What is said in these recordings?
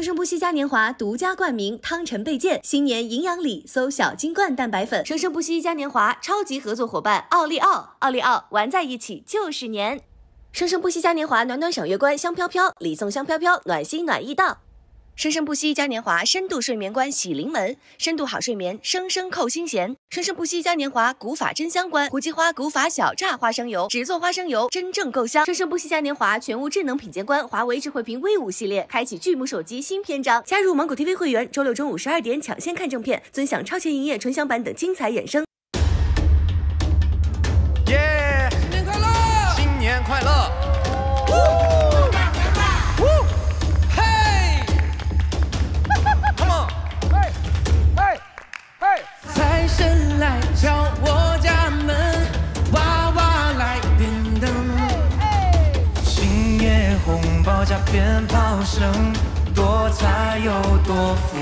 生生不息嘉年华独家冠名汤臣倍健新年营养礼，搜小金罐蛋白粉。生生不息嘉年华超级合作伙伴奥利奥，奥利奥玩在一起就是年。生生不息嘉年华暖暖赏月关香飘飘，礼送香飘飘，暖心暖意到。生生不息嘉年华深度睡眠观喜临门，深度好睡眠，生生扣心弦。生生不息嘉年华古法真香观，胡姬花古法小榨花生油，只做花生油，真正够香。生生不息嘉年华全屋智能品鉴观，华为智慧屏 V 五系列，开启巨幕手机新篇章。加入芒果 TV 会员，周六中午十二点抢先看正片，尊享超前营业纯享版等精彩衍生。耶！新年快乐！新年快乐！财神来敲我家门，娃娃来点灯。新夜红包加鞭炮声，多财又多福。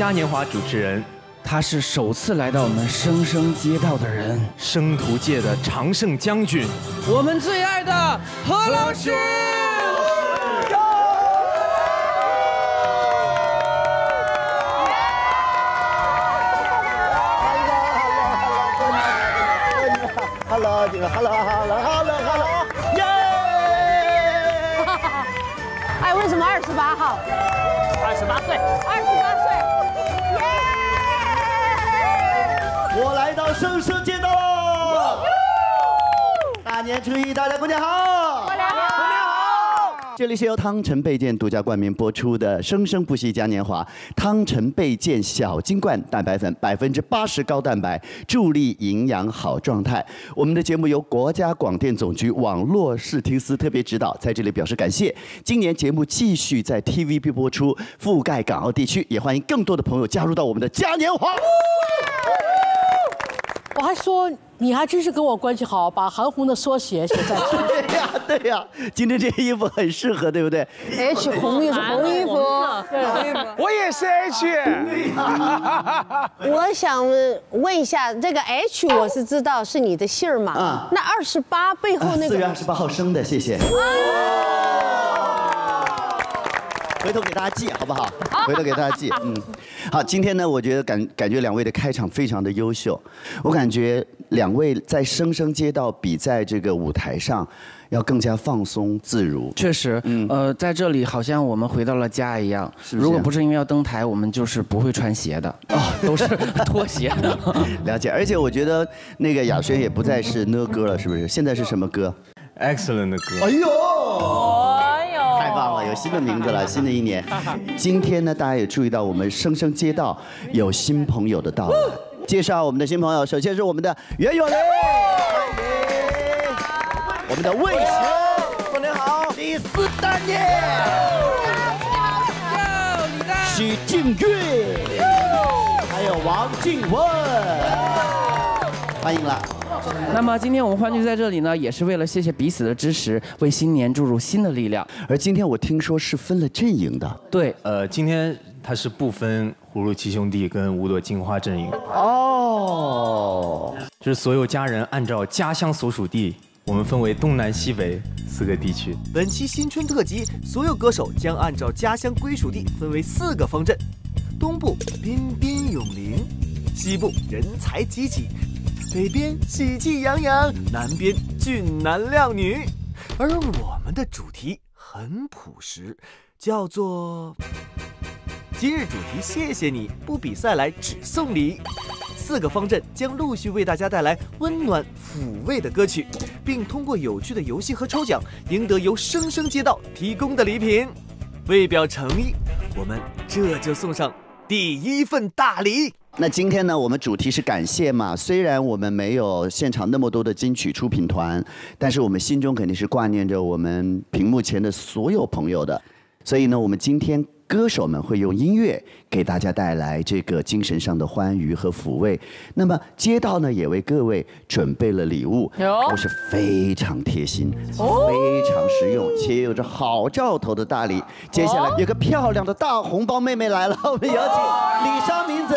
嘉年华主持人，他是首次来到我们生生街道的人，生徒界的常胜将军，我们最爱的何老师。Hello，这个 Hello，Hello，Hello，Hello，耶！哎，为什么二十八号？二十八岁，二十八岁，耶！我来到生生街道喽。大年初一，大家过年好！过年好！这里是由汤臣倍健独家冠名播出的《生生不息嘉年华》，汤臣倍健小金罐蛋白粉，百分之八十高蛋白，助力营养好状态。我们的节目由国家广电总局网络视听司特别指导，在这里表示感谢。今年节目继续在 TVB 播出，覆盖港澳地区，也欢迎更多的朋友加入到我们的嘉年华。我还说你还真是跟我关系好，把韩红的缩写写在。对呀，对呀，今天这衣服很适合，对不对？H 红又是红衣服，我也是 H，我想问一下，这个 H 我是知道是你的姓儿嘛？啊那二十八背后那个四月二十八号生的，谢谢。回头给大家记好不好？回头给大家记，嗯，好。今天呢，我觉得感感觉两位的开场非常的优秀，我感觉两位在声声街道比在这个舞台上要更加放松自如。确实，嗯呃，在这里好像我们回到了家一样。如果不是因为要登台，我们就是不会穿鞋的，哦，都是拖鞋。了解，而且我觉得那个雅轩也不再是呢歌了，是不是？现在是什么歌？excellent 的歌。哎呦，太棒了，有新的名字了，新的一年。今天呢，大家也注意到我们生生街道有新朋友的到来。介绍我们的新朋友，首先是我们的袁咏琳，我们的魏璇，过年好，李斯丹妮，许静月，还有王静雯，欢迎了。那么今天我们欢聚在这里呢，也是为了谢谢彼此的支持，为新年注入新的力量。而今天我听说是分了阵营的对，呃，今天他是不分葫芦七兄弟跟五朵金花阵营，哦。就是所有家人按照家乡所属地，我们分为东南西北四个地区。本期新春特辑，所有歌手将按照家乡归属地分为四个方阵：东部彬彬有礼，西部人才济济，北边喜气洋洋，南边俊男靓女。而我们的主题很朴实，叫做今日主题，谢谢你不比赛来只送礼。四个方阵将陆续为大家带来温暖抚慰的歌曲，并通过有趣的游戏和抽奖，赢得由生生街道提供的礼品。为表诚意，我们这就送上第一份大礼。那今天呢，我们主题是感谢嘛。虽然我们没有现场那么多的金曲出品团，但是我们心中肯定是挂念着我们屏幕前的所有朋友的。所以呢，我们今天歌手们会用音乐给大家带来这个精神上的欢愉和抚慰。那么街道呢，也为各位准备了礼物，都是非常贴心、非常实用且有着好兆头的大礼。接下来有个漂亮的大红包妹妹来了，我们有请李商明子。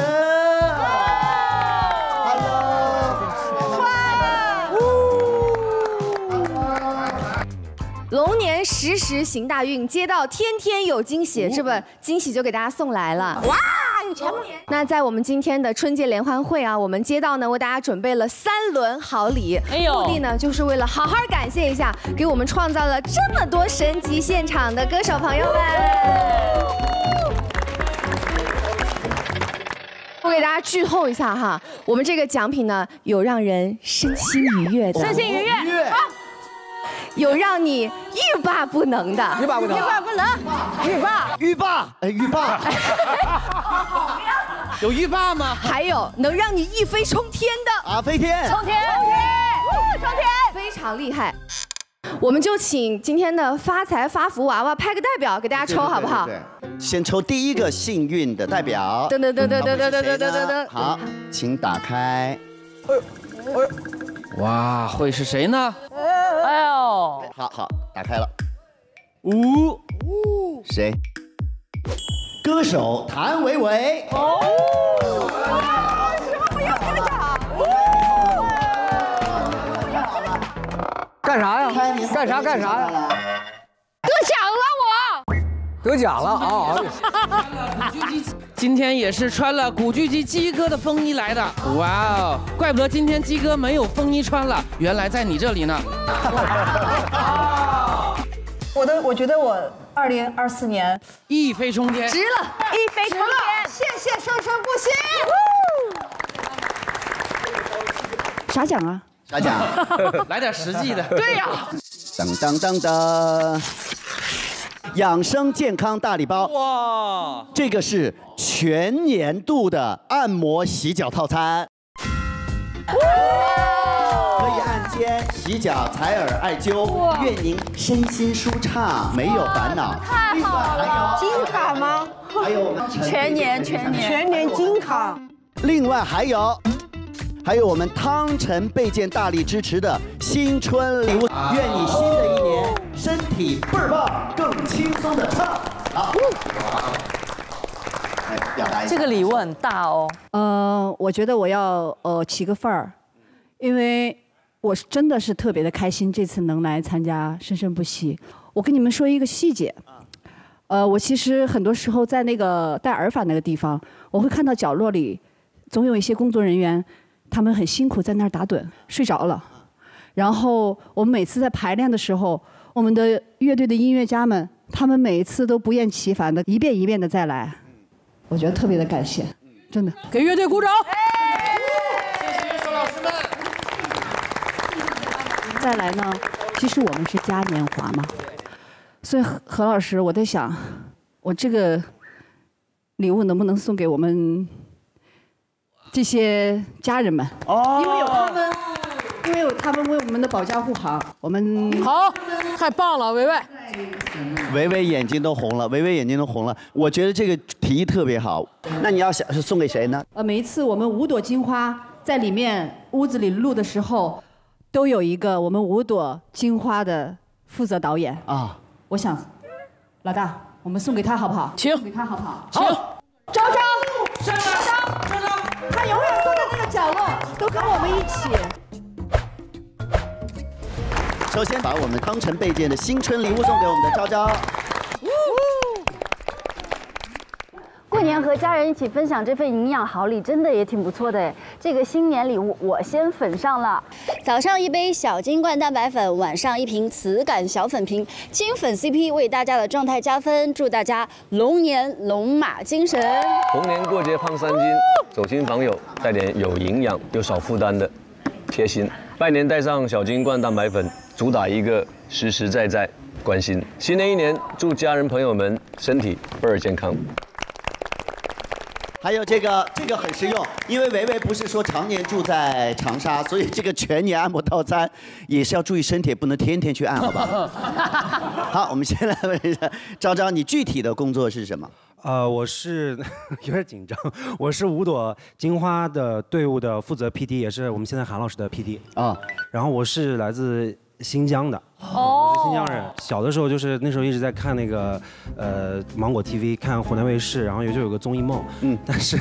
龙年时时行大运，街道天天有惊喜，这不惊喜就给大家送来了。哇，有钱吗？那在我们今天的春节联欢会啊，我们街道呢为大家准备了三轮好礼，哎目的呢就是为了好好感谢一下给我们创造了这么多神级现场的歌手朋友们。我给大家剧透一下哈，我们这个奖品呢有让人身心愉悦的，身心愉悦，有让你欲罢不能的，欲罢不能，欲罢不能，欲罢，欲罢，哎，欲罢，有欲罢吗？还有能让你一飞冲天的，啊，飞天，冲天，冲天，冲天。非常厉害。我们就请今天的发财发福娃娃派个代表给大家抽好不好？对？先抽第一个幸运的代表。噔噔噔噔噔噔噔噔噔噔好，请打开。哇，会是谁呢？哎呦，好好，打开了。五，谁？歌手谭维维。哦干啥呀？干啥干啥呀？得奖了啊！今天也是穿了古巨基鸡哥的风衣来的，哇哦，怪不得今天鸡哥没有风衣穿了，原来在你这里呢。我的，我觉得我二零二四年一飞冲天，值了，一飞冲天，谢谢生生不息。啥奖啊？啥奖？来点实际的。对呀。当当当当，养生健康大礼包。哇，这个是全年度的按摩洗脚套餐。可以按肩、洗脚、采耳、艾灸，愿您身心舒畅，没有烦恼。太好了，金卡吗？还有我们全年全年全年金卡。另外还有，还有我们汤臣倍健大力支持的新春礼物，愿你新的一年身体倍儿棒，更轻松的唱。好，来表达一下。这个礼物很大哦。呃，我觉得我要呃起个范儿，因为我是真的是特别的开心，这次能来参加生生不息。我跟你们说一个细节，呃，我其实很多时候在那个戴耳返那个地方，我会看到角落里总有一些工作人员，他们很辛苦在那儿打盹，睡着了。然后我们每次在排练的时候，我们的乐队的音乐家们，他们每一次都不厌其烦的一遍一遍的再来，我觉得特别的感谢，真的。给乐队鼓掌。谢谢乐手老师们。再来呢，其实我们是嘉年华嘛，所以何何老师，我在想，我这个礼物能不能送给我们这些家人们？哦因为有他们，因为有他们为我们的保驾护航，我们好，太棒了，维维。维维眼睛都红了，维维眼睛都红了。我觉得这个提议特别好。那你要想是送给谁呢？呃，每一次我们五朵金花在里面屋子里录的时候，都有一个我们五朵金花的负责导演啊。我想，老大，我们送给他好不好？请送给他好不好？好，招招，上来，上来，他永远坐在那个角落，都跟我们一起。首先把我们汤臣倍健的新春礼物送给我们的昭昭。过年和家人一起分享这份营养好礼，真的也挺不错的哎。这个新年礼物我先粉上了。早上一杯小金罐蛋白粉，晚上一瓶磁感小粉瓶，金粉 CP 为大家的状态加分，祝大家龙年龙马精神。逢年过节胖三斤，走亲访友带点有营养又少负担的贴心。拜年带上小金罐蛋白粉，主打一个实实在在关心。新的一年，祝家人朋友们身体倍儿健康。还有这个，这个很实用，因为维维不是说常年住在长沙，所以这个全年按摩套餐也是要注意身体，不能天天去按，好吧？好，我们先来问一下昭昭，你具体的工作是什么？呃，我是 有点紧张，我是五朵金花的队伍的负责 PD，也是我们现在韩老师的 PD 啊。然后我是来自新疆的，哦我是新疆人。小的时候就是那时候一直在看那个呃芒果 TV，看湖南卫视，然后也就有个综艺梦，嗯，但是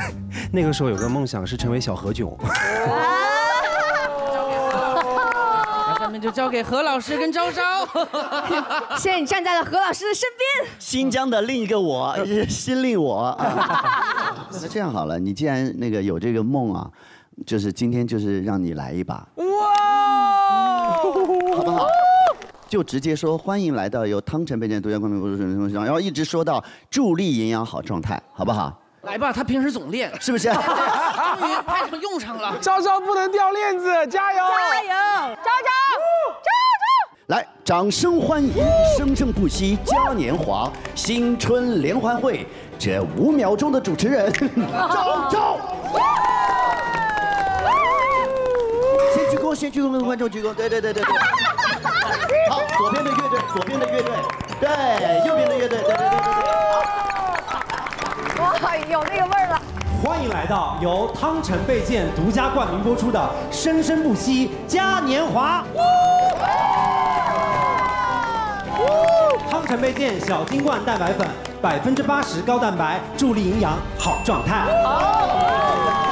那个时候有个梦想是成为小何炅。那下面就交给何老师跟昭昭。现在你站在了何老师的身边。新疆的另一个我，是 新令我。啊那这样好了，你既然那个有这个梦啊，就是今天就是让你来一把，哇，好不好？就直接说欢迎来到由汤臣倍健独家冠名播出的然后一直说到助力营养好状态，好不好？来吧，他平时总练，是不是？终于派上用场了。昭昭不能掉链子，加油！加油，昭昭，昭来，掌声欢迎生生不息嘉年华新春联欢会这五秒钟的主持人 昭昭。先鞠躬，先鞠躬，跟观众鞠躬。对对对对对。好，左边的乐队，左边的乐队，对，右边的乐队，对对对对对。哇，有那个味儿了。欢迎来到由汤臣倍健独家冠名播出的《生生不息嘉年华》。汤臣倍健小金罐蛋白粉，百分之八十高蛋白，助力营养好状态。好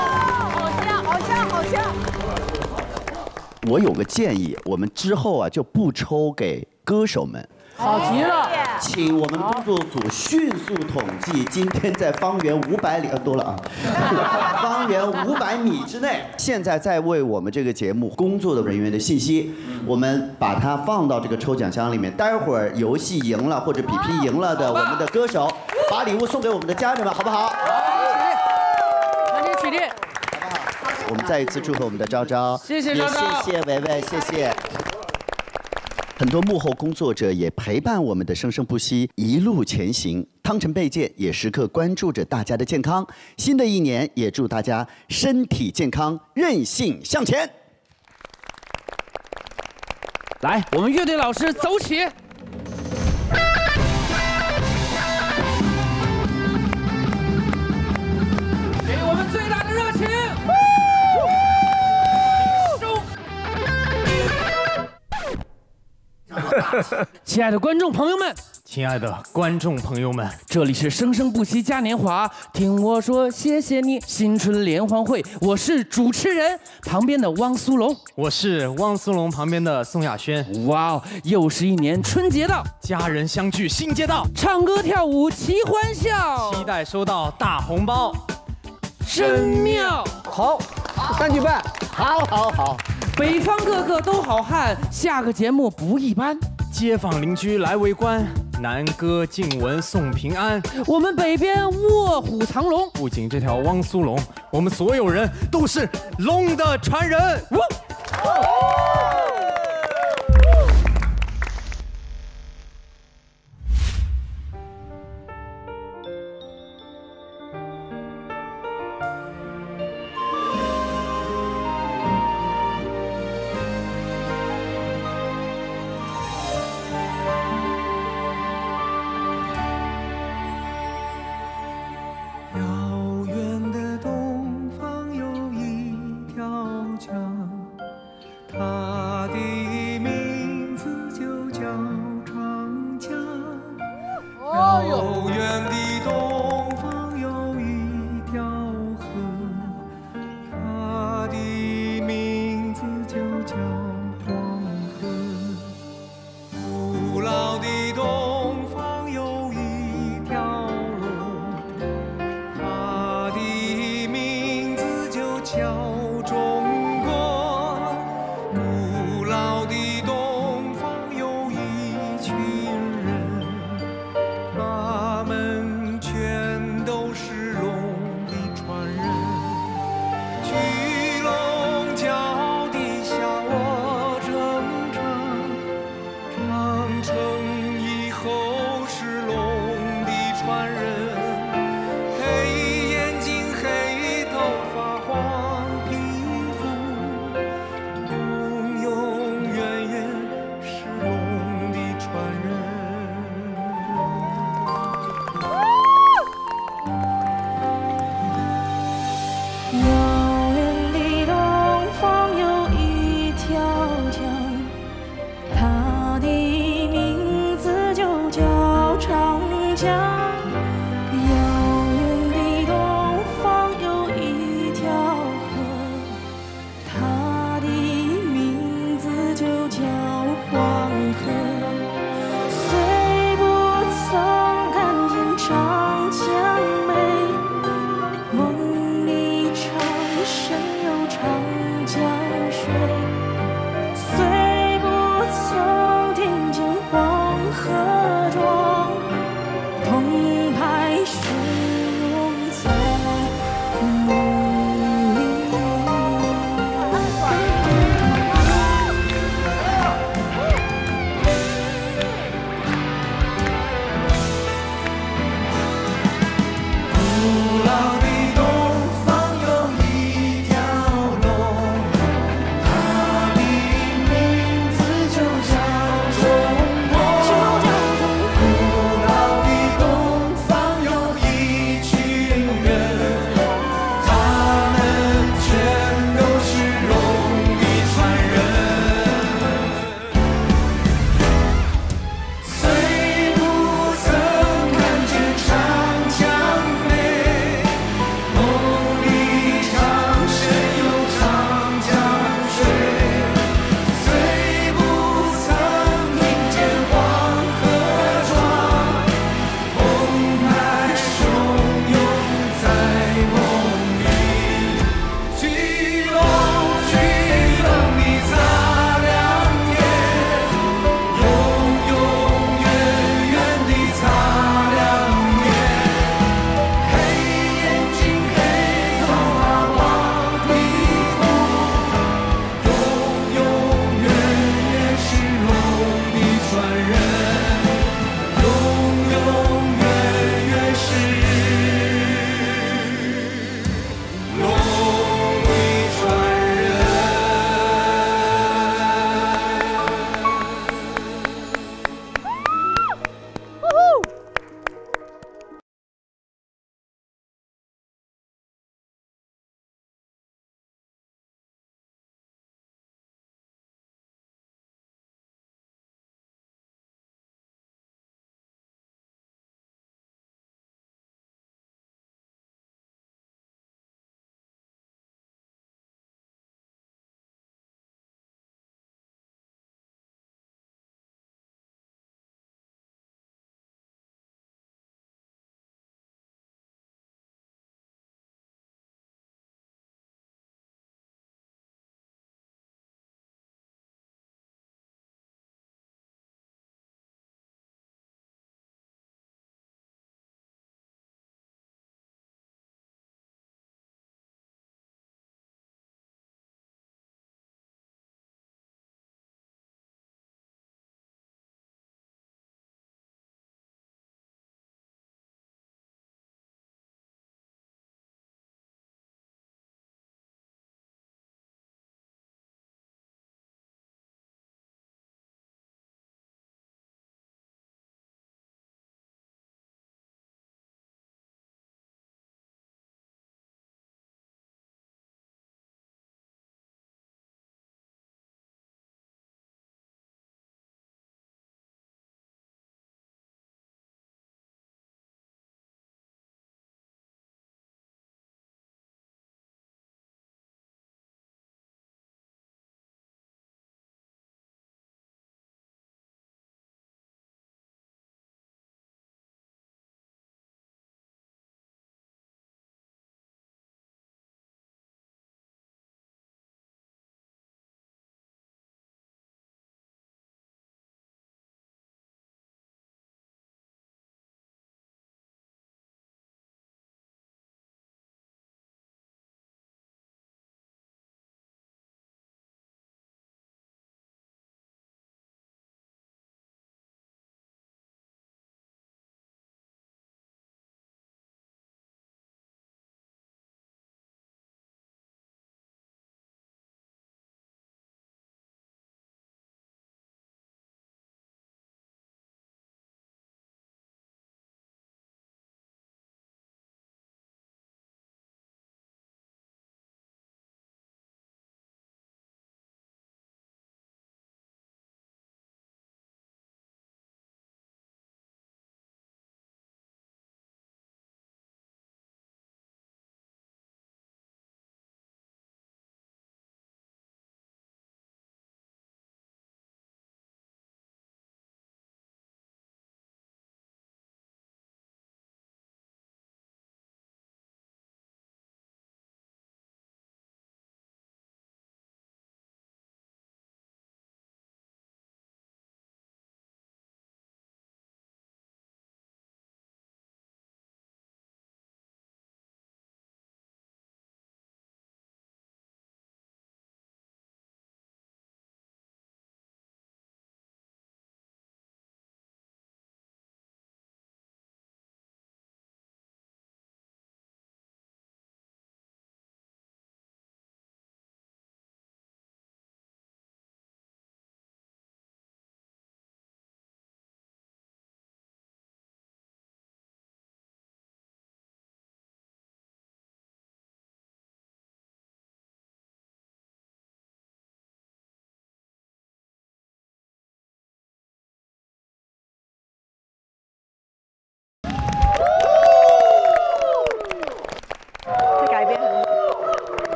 我有个建议，我们之后啊就不抽给歌手们。好极了，请我们工作组迅速统计今天在方圆五百里，呃多了啊，方圆五百米之内，现在在为我们这个节目工作的人员的信息，我们把它放到这个抽奖箱里面。待会儿游戏赢了或者比拼赢了的我们的歌手，把礼物送给我们的家人们，好不好？赶紧起立。我们再一次祝贺我们的昭昭，也谢谢昭昭谢谢维维，谢谢。很多幕后工作者也陪伴我们的生生不息一路前行。汤臣倍健也时刻关注着大家的健康。新的一年也祝大家身体健康，任性向前。来，我们乐队老师走起。给我们最大的热情！亲爱的观众朋友们，亲爱的观众朋友们，这里是生生不息嘉年华，听我说谢谢你，新春联欢会，我是主持人，旁边的汪苏泷，我是汪苏泷旁边的宋亚轩。哇哦，又是一年春节到，家人相聚新街道，唱歌跳舞齐欢笑，期待收到大红包，真妙。好，三句半，好好好。北方个个都好汉，下个节目不一般。街坊邻居来围观，南歌静文送平安。我们北边卧虎藏龙，不仅这条汪苏泷，我们所有人都是龙的传人。遥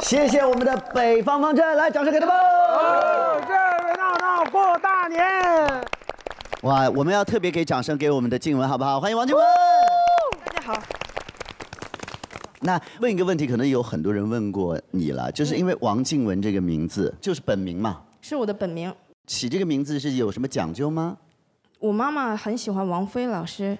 谢谢我们的北方方阵，来，掌声给他们！热热闹闹过大年。哇，我们要特别给掌声给我们的静雯，好不好？欢迎王静雯。大家好。那问一个问题，可能有很多人问过你了，就是因为王静雯这个名字就是本名嘛，是我的本名。起这个名字是有什么讲究吗？我妈妈很喜欢王菲老师，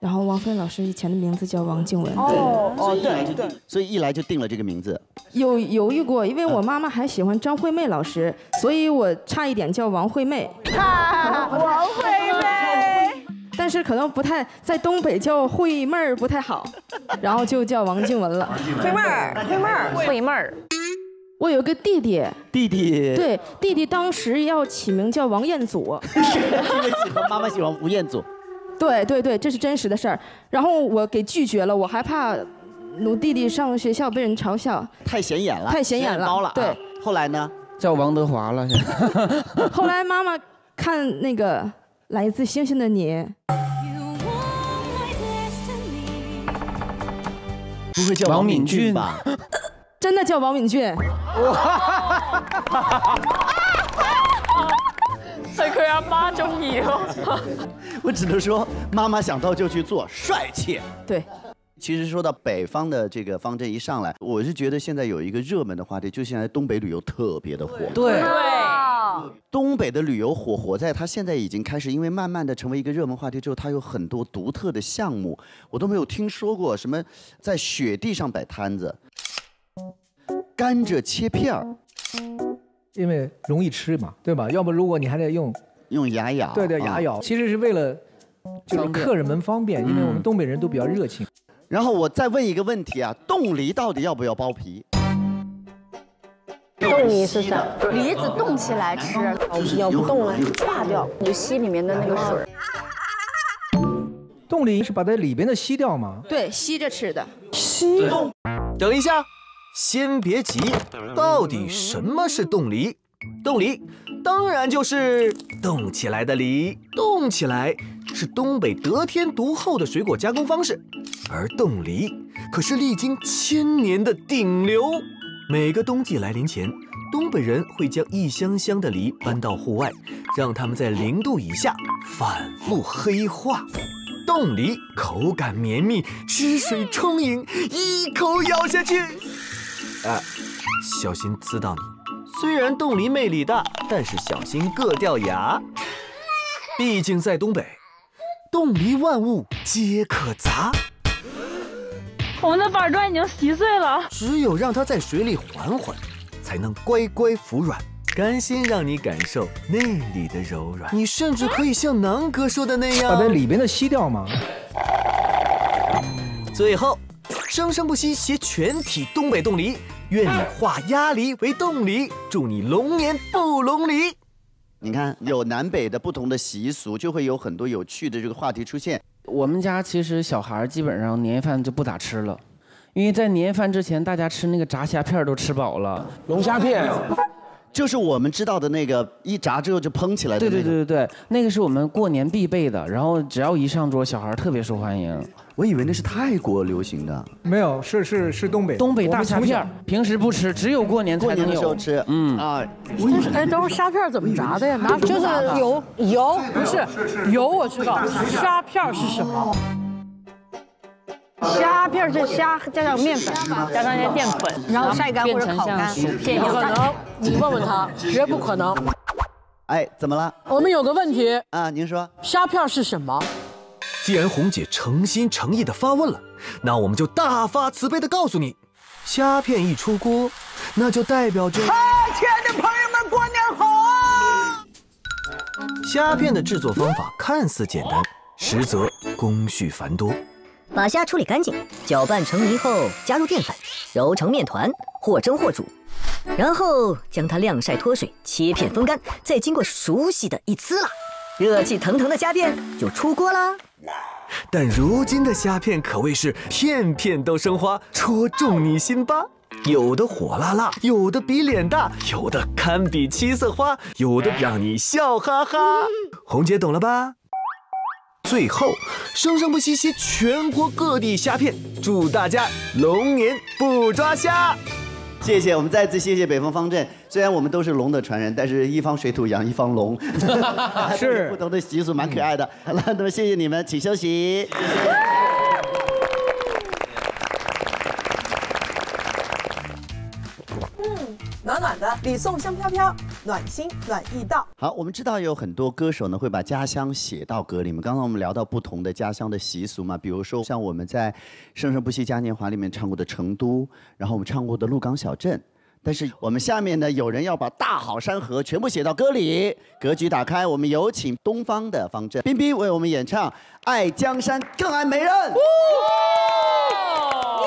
然后王菲老师以前的名字叫王静雯。哦哦，对对，所以一来就定了这个名字。有犹豫过，因为我妈妈还喜欢张惠妹老师，所以我差一点叫王惠妹。王惠妹。但是可能不太在东北叫惠妹儿不太好，然后就叫王静雯了。惠妹儿，惠妹儿，惠妹儿。我有个弟弟，弟弟对弟弟当时要起名叫王彦祖，因为喜欢妈妈喜欢吴彦祖。对对对，这是真实的事儿。然后我给拒绝了，我还怕我弟弟上学校被人嘲笑。太显眼了，太显眼了包了啊。对，后来呢？叫王德华了。后来妈妈看那个《来自星星的你》，不会叫王敏俊吧？真的叫王敏俊。幸亏阿媽中意咯。我只能说，妈妈想到就去做，帅气。对。其实说到北方的这个方阵一上来，我是觉得现在有一个热门的话题，就现在东北旅游特别的火。对。东北的旅游火火在它现在已经开始，因为慢慢的成为一个热门话题之后，它有很多独特的项目，我都没有听说过什么在雪地上摆摊子，甘蔗切片儿，因为容易吃嘛，对吧？要不如果你还得用用牙咬，对对，牙咬，其实是为了就是客人们方便，因为我们东北人都比较热情。然后我再问一个问题啊，冻梨到底要不要剥皮？冻梨是啥？梨子冻起来吃，你要不动了化掉，你就吸里面的那个水。冻梨是把它里边的吸掉吗？对，吸着吃的。吸。等一下，先别急，到底什么是冻梨？冻梨当然就是冻起来的梨，冻起来是东北得天独厚的水果加工方式，而冻梨可是历经千年的顶流。每个冬季来临前，东北人会将一箱箱的梨搬到户外，让它们在零度以下反复黑化。冻梨口感绵密，汁水充盈，一口咬下去，啊，小心呲到你。虽然冻梨魅力大，但是小心硌掉牙。毕竟在东北，冻梨万物皆可砸。我们的板砖已经稀碎了，只有让它在水里缓缓，才能乖乖服软，甘心让你感受内里的柔软。你甚至可以像南哥说的那样，把那里边的吸掉吗？最后，生生不息携全体东北冻梨，愿你化鸭梨为冻梨，祝你龙年不龙梨。你看，有南北的不同的习俗，就会有很多有趣的这个话题出现。我们家其实小孩基本上年夜饭就不咋吃了，因为在年夜饭之前，大家吃那个炸虾片都吃饱了。龙虾片，就是我们知道的那个一炸之后就蓬起来的对那个。对对对对对，那个是我们过年必备的，然后只要一上桌，小孩特别受欢迎。我以为那是泰国流行的，没有，是是是东北东北大虾片，平时不吃，只有过年才过年能有。的时候吃。嗯啊，哎，等会儿虾片怎么炸的呀？拿就是油油不是油，我知道。虾片是什么？虾片是虾加上面粉，加上一些淀粉，然后晒干或者烤干。片不可能，你问问他，绝不可能。哎，怎么了？我们有个问题啊，您说虾片是什么？既然红姐诚心诚意的发问了，那我们就大发慈悲的告诉你，虾片一出锅，那就代表着。亲爱的朋友们，过年好啊！虾片的制作方法看似简单，实则工序繁多。把虾处理干净，搅拌成泥后，加入淀粉，揉成面团，或蒸或煮，然后将它晾晒脱水，切片风干，再经过熟悉的一呲啦，热气腾腾的虾片就出锅啦。但如今的虾片可谓是片片都生花，戳中你心巴。有的火辣辣，有的比脸大，有的堪比七色花，有的让你笑哈哈。红姐懂了吧？最后，生生不息息全国各地虾片，祝大家龙年不抓虾。谢谢，我们再次谢谢北方方阵。虽然我们都是龙的传人，但是一方水土养一方龙，是 不同的习俗，蛮可爱的。好了，那么谢谢你们，请休息。嗯，暖暖的，礼送香飘飘，暖心暖意到。好，我们知道有很多歌手呢会把家乡写到歌里面。刚刚我们聊到不同的家乡的习俗嘛，比如说像我们在《生生不息嘉年华》里面唱过的成都，然后我们唱过的鹿港小镇。但是我们下面呢，有人要把大好山河全部写到歌里，格局打开，我们有请东方的方阵，彬彬为我们演唱《爱江山更爱美人》。你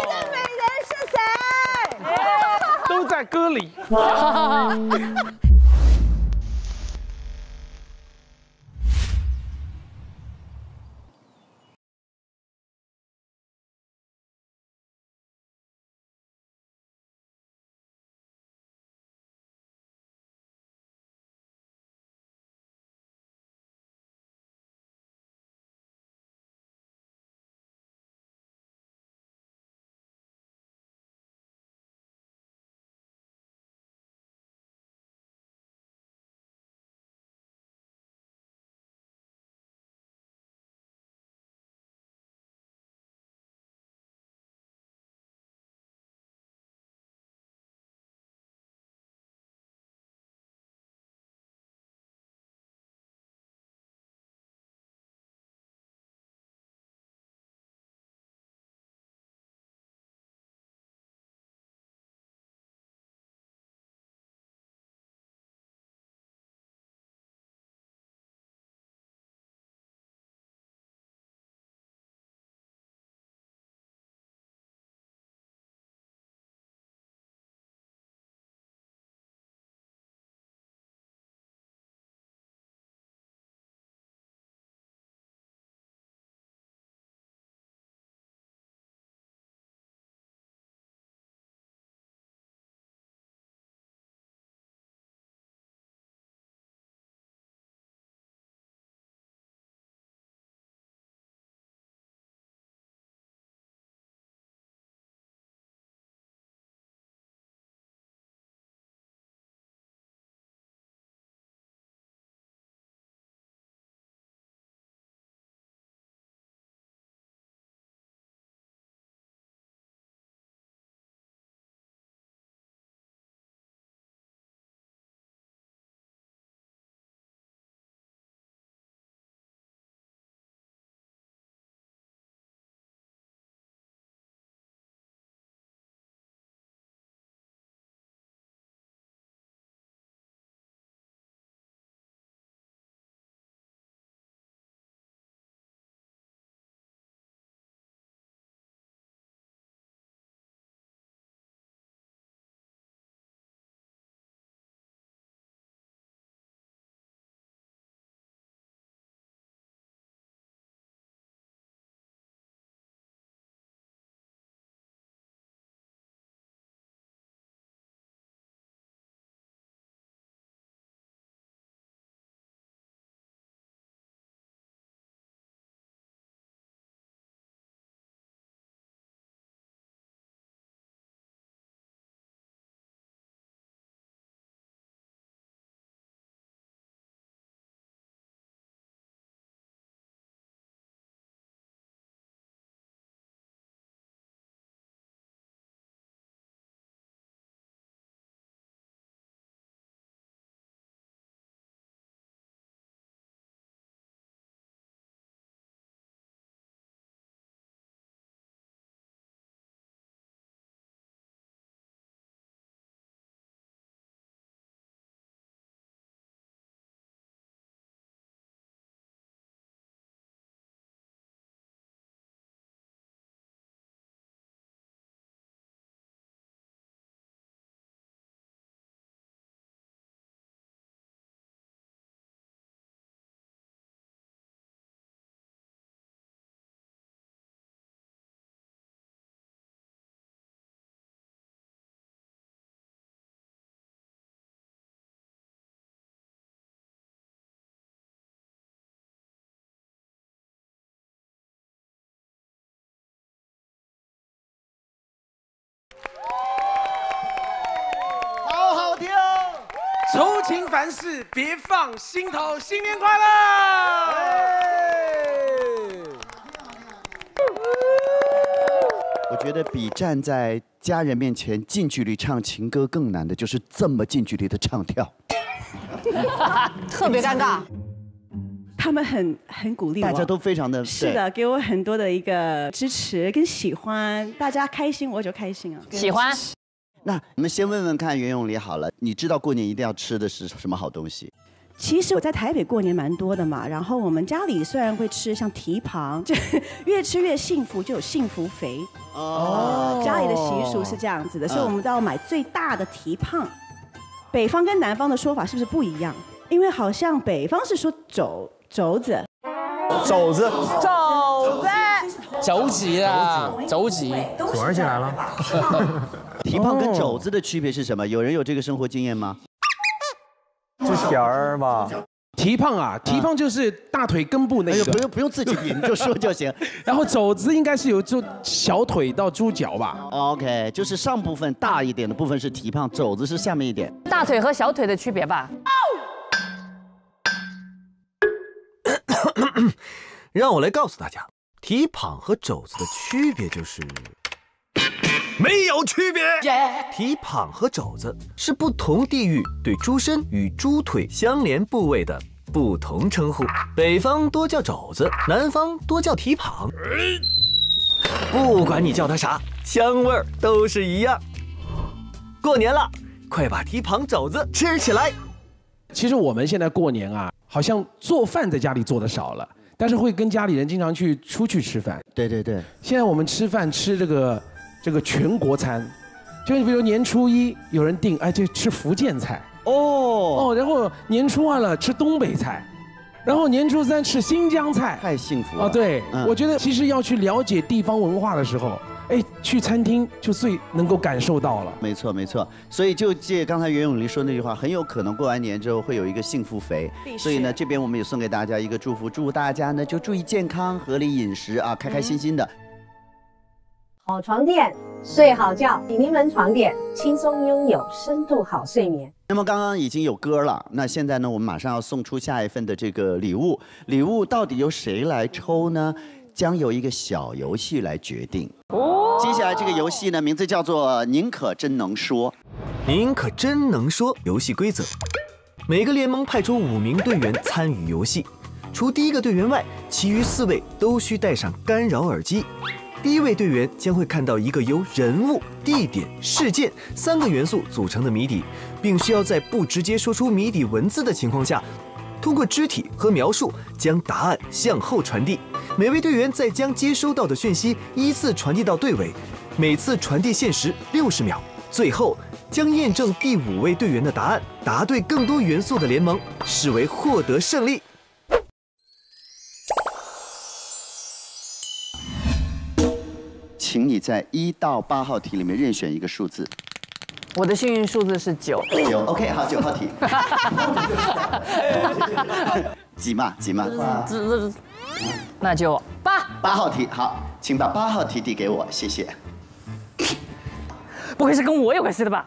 的美人是谁？在歌里。愁情烦事别放心头，新年快乐！我觉得比站在家人面前近距离唱情歌更难的，就是这么近距离的唱跳。特别尴尬。他们很很鼓励我，大家都非常的是的，给我很多的一个支持跟喜欢，大家开心我就开心啊。喜欢。那我们先问问看袁咏琳好了，你知道过年一定要吃的是什么好东西？其实我在台北过年蛮多的嘛，然后我们家里虽然会吃像蹄膀，就越吃越幸福，就有幸福肥。哦。家里的习俗是这样子的，所以我们都要买最大的蹄膀。北方跟南方的说法是不是不一样？因为好像北方是说肘肘子，肘子，肘子，肘子啊，肘子，左儿起来了。蹄膀跟肘子的区别是什么？有人有这个生活经验吗？就条儿吧。蹄膀啊，蹄膀就是大腿根部那个，不用不用自己比，你就说就行。然后肘子应该是有就小腿到猪脚吧。OK，就是上部分大一点的部分是蹄膀，肘子是下面一点。大腿和小腿的区别吧。让我来告诉大家，蹄膀和肘子的区别就是没有区别。蹄膀和肘子是不同地域对猪身与猪腿相连部位的不同称呼，北方多叫肘子，南方多叫蹄膀。不管你叫它啥，香味儿都是一样。过年了，快把蹄膀、肘子吃起来。其实我们现在过年啊，好像做饭在家里做的少了，但是会跟家里人经常去出去吃饭。对对对。现在我们吃饭吃这个这个全国餐，就比如年初一有人订，哎，就吃福建菜。哦哦，然后年初二了吃东北菜，然后年初三吃新疆菜。太幸福了。啊，对，嗯我觉得其实要去了解地方文化的时候，哎，去餐厅就最能够感受到了。没错没错，所以就借刚才袁咏琳说那句话，很有可能过完年之后会有一个幸福肥所以呢，这边我们也送给大家一个祝福，祝大家呢就注意健康、合理饮食啊，开开心心的。好床垫，睡好觉，比名门床垫，轻松拥有深度好睡眠。那么刚刚已经有歌了，那现在呢，我们马上要送出下一份的这个礼物，礼物到底由谁来抽呢？将由一个小游戏来决定。哦，接下来这个游戏呢，名字叫做“您可真能说您可真能说。游戏规则：每个联盟派出五名队员参与游戏，除第一个队员外，其余四位都需戴上干扰耳机。第一位队员将会看到一个由人物、地点、事件三个元素组成的谜底，并需要在不直接说出谜底文字的情况下，通过肢体和描述将答案向后传递。每位队员再将接收到的讯息依次传递到队尾，每次传递限时六十秒。最后将验证第五位队员的答案，答对更多元素的联盟视为获得胜利。”。请你在一到八号题里面任选一个数字。我的幸运数字是九。九，OK，好，九号题。几嘛几嘛？这这，那就八。八号题，好，请把八号题递给我，谢谢。不会是跟我有关系的吧？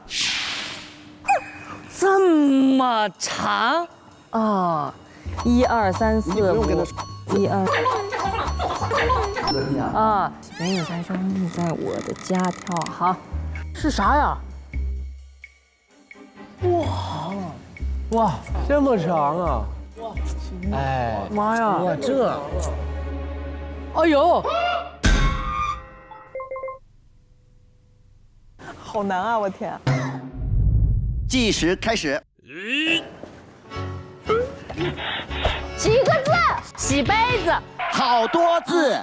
这么长啊！一二三四五，一二。啊！没有三兄弟在我的家跳，好，是啥呀？哇哇，这么长啊！哇哎，妈呀！哇这，哎呦，好难啊！我天。计时开始。几个字？洗杯子。好多字，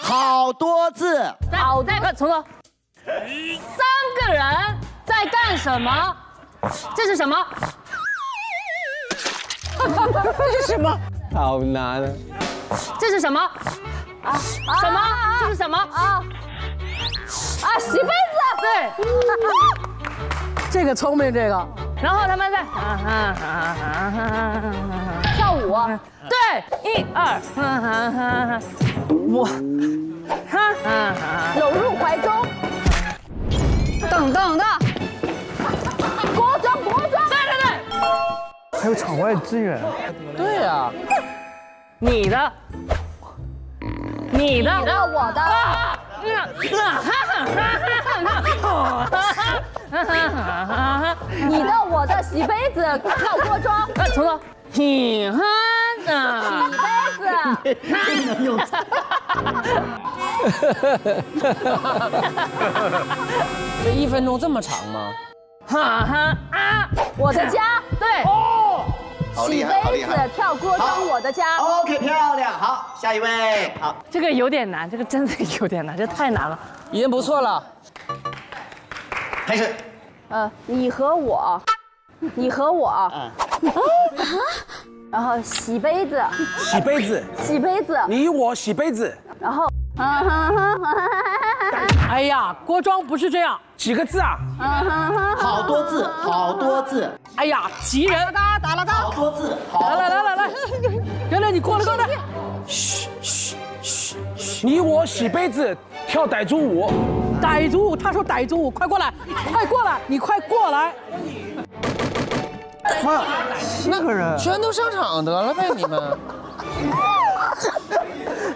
好多字。好在从头。三个人在干什么？这是什么？这是什么？好难。这是什么？啊？什么？这是什么？啊？啊？洗杯子。对。这个聪明，这个。然后他们在跳舞。对，一二，我，搂入怀中。等等的。还有场外支援。对呀，你的，你的，你的我的你的我的洗杯子跳锅庄，重头，你哈的洗杯子，能用。这一分钟这么长吗？哈哈啊！我的家，对，哦，洗好厉害，好杯厉害。子。跳锅庄，我的家。OK，漂亮，好，下一位，好，这个有点难，这个真的有点难，这太难了。已经不错了。开始。呃，你和我，你和我，然后洗杯子，洗杯子，洗杯子，你我洗杯子，然后，哎呀，郭庄不是这样，几个字啊？好多字，好多字。哎呀，急人，打打了好多字，好来来来来来，原来你过来过来，嘘嘘嘘嘘，你我洗杯子，跳傣族舞。傣族舞，他说傣族舞，快过来，快过来，你快过来。妈，七个人，全都上场得了呗，你们。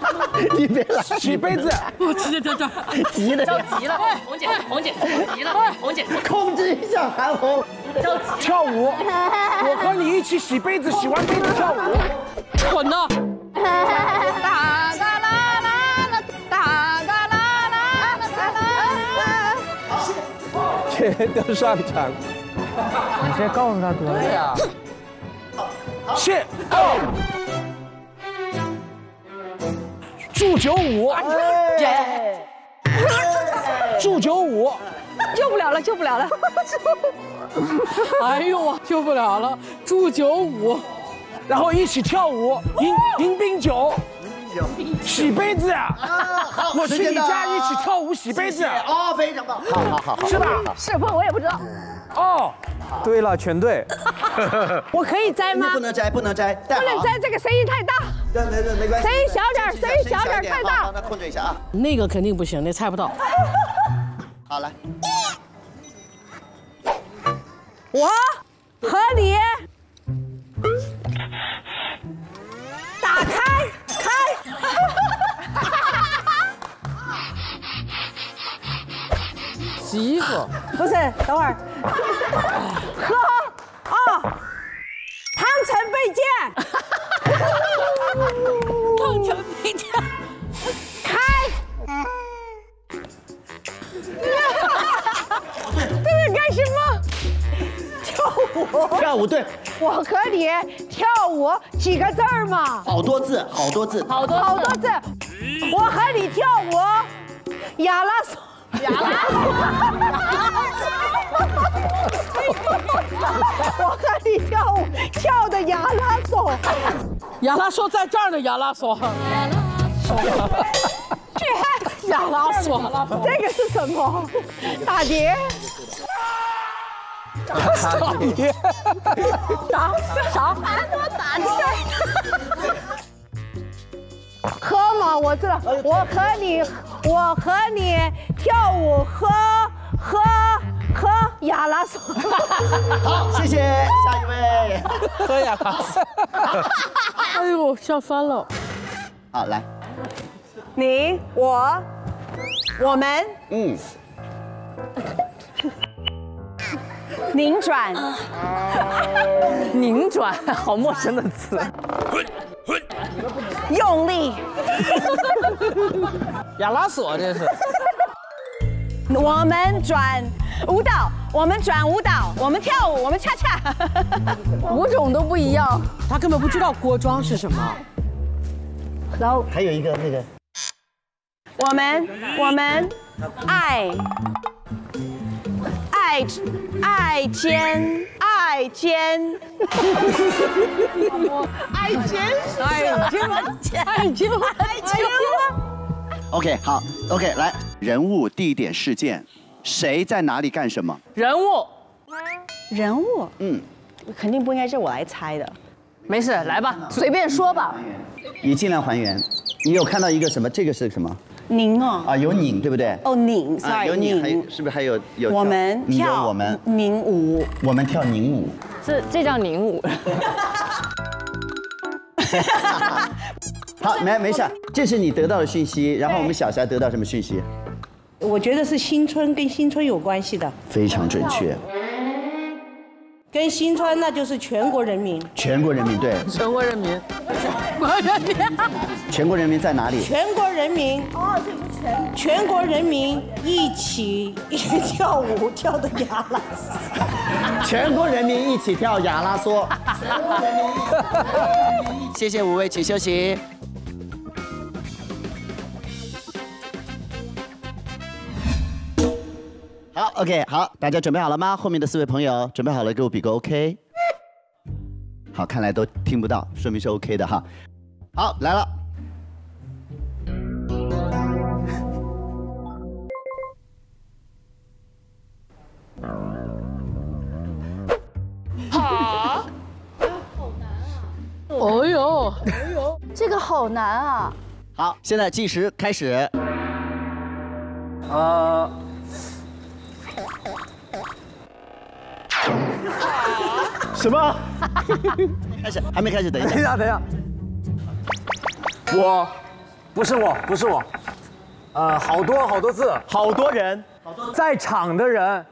你别来，洗杯子，不急着着，急的着急了，红姐，红姐，急了，红姐，控制一下韩红。着急。跳舞，我和你一起洗杯子，洗完杯子跳舞。蠢呐！哒哒啦啦啦，哒哒啦啦啦啦啦。全都上场。你先告诉他得了。对呀。谢哦。祝九五，祝九五，救不了了，救不了了！哎呦啊，救不了了！祝九五，然后一起跳舞，迎迎宾酒，洗杯子啊！我去你家一起跳舞洗杯子。哦，非常棒，好好好好，是吧？是不？我也不知道。哦，对了，全对。我可以摘吗？不能摘，不能摘，不能摘，这个声音太大。没关系。声音小点，声音小点，太大。帮他控制一下啊。那个肯定不行，那猜不到。好来。我和你打开开。洗衣服不是，等会儿。喝啊！汤臣倍健。汤臣倍健。开。这是干什么？跳舞。跳舞对。我和你跳舞几个字儿嘛？好多字，好多字，好多好多字。我和你跳舞，亚拉索。亚拉索。我和你跳舞，跳的亚拉索。亚拉索在这儿呢，亚拉索。这亚拉索，这个是什么？打碟。打碟。打啥？还给我打碟。喝嘛，我知道。我和你，我和你跳舞，喝喝喝亚拉索。好，谢谢，下一位。喝亚拉索。哎呦，笑翻了。好，来。你我我们嗯，拧转，拧转，好陌生的词。用力，亚拉索这是。我们转舞蹈，我们转舞蹈，我们跳舞，我们恰恰，舞种都不一样。他根本不知道锅庄是什么。然后还有一个那个，我们我们爱爱爱尖爱尖，爱尖爱尖爱尖爱尖。OK，好，OK，来，人物、地点、事件，谁在哪里干什么？人物，人物，嗯，肯定不应该是我来猜的。没事，来吧，随便说吧。你尽量还原。你有看到一个什么？这个是什么？拧哦，啊，有拧，对不对？哦拧啊，，sorry，有拧，还有。是不是还有有跳？我们跳我们拧舞，我们跳拧舞。这这叫拧舞。好，没没事，这是你得到的讯息。然后我们小霞得到什么讯息？我觉得是新春跟新春有关系的，非常准确，跟新川那就是全国人民，全国人民对，全国人民，全国人民，全国人民在哪里？全国人民哦，这是全全国人民一起一跳舞跳的哑了。全国人民一起跳亚拉梭。谢谢五位，请休息。好，OK，好，大家准备好了吗？后面的四位朋友准备好了，给我比个 OK。好，看来都听不到，说明是 OK 的哈。好，来了。好，哦呦，哎呦，这个好难啊！好，现在计时开始。呃，什么？开始，还没开始，等一等一下，等一下。我，不是我，不是我。呃，好多好多字，好多人，在场的人，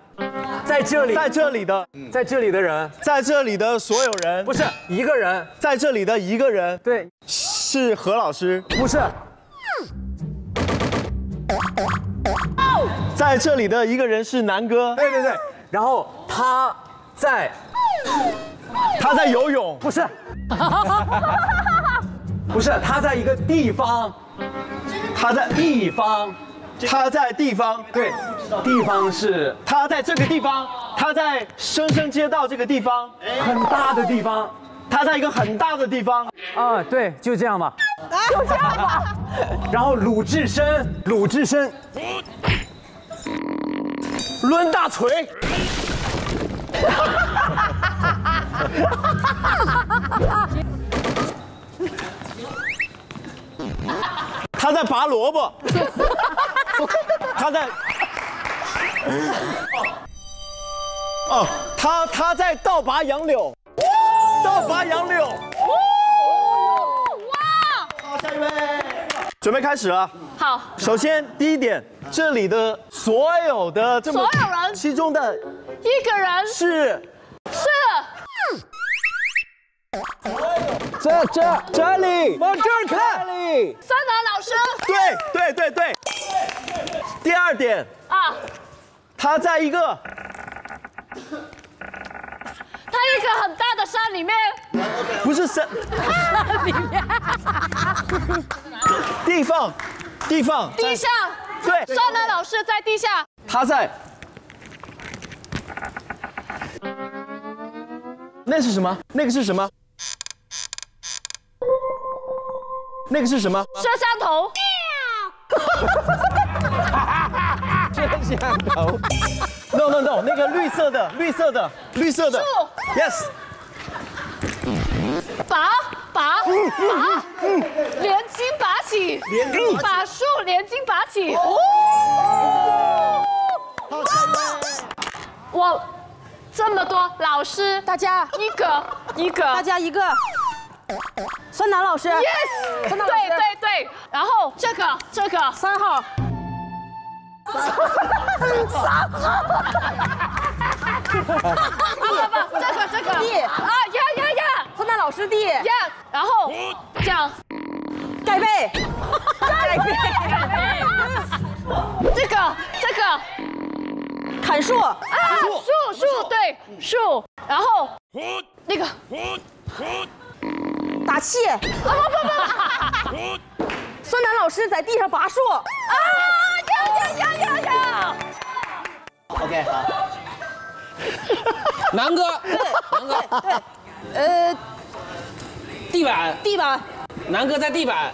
在这里，在这里的，在这里的人，在这里的所有人，不是一个人，在这里的一个人，对，是何老师，不是。在这里的一个人是南哥，对对对，然后他在，他在游泳，不是，不是，他在一个地方，他在地方，他在地方，对，地方是他在这个地方，他在深深街道这个地方，很大的地方，他在一个很大的地方，啊，对，就这样吧，就这样吧，然后鲁智深，鲁智深。抡大锤！他在拔萝卜，他在，哦，他他在倒拔杨柳，倒拔杨柳。哇！好，下一位，准备开始了。好，首先第一点，这里的所有的这么所有人其中的一个人是是这这这里，往这儿看。三南老师。对对对对。第二点啊，他在一个他一个很大的山里面，不是山山里面，地方地方地下。对山南老师在地下。他在。那是什么？那个是什么？那个是什么？摄像头。摄像头。No no no，那个绿色的，绿色的，绿色的。树。Yes。拔拔拔，连筋拔起，连筋拔树连筋拔起。我这么多老师，大家。一个一个，大家一个。孙楠老师。Yes，孙楠老师。对对对，然后这个这个。三号，三号，不不不，这个这个 D 啊呀呀呀，孙楠老师 D 呀，然后这样盖被，盖被，盖被，这个这个砍树啊，树树对树，然后那个打气。不不不，孙楠老师在地上拔树。啊呀呀呀呀！OK，好。南哥，南哥，对，呃，地板，地板，南哥在地板，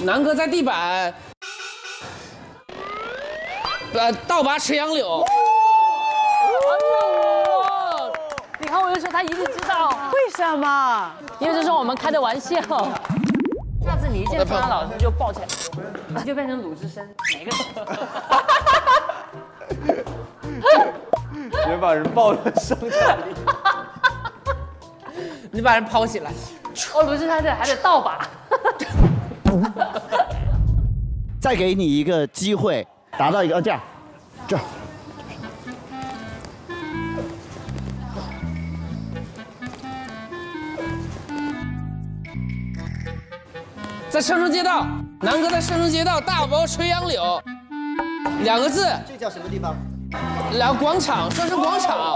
南哥在地板，呃，倒拔垂杨柳。你看，我就说他一定知道，为什么？因为这是我们开的玩笑。下次你一见孙楠老师就抱起来，你就变成鲁智深，哪个？别把人抱到生产力。你把人抛起来，哦，不是，还得还得倒把。再给你一个机会，达到一个，哦，这样，这样。在生生街道，南哥在生生街道大包垂杨柳，两个字，这叫什么地方？两个广场，双城广场。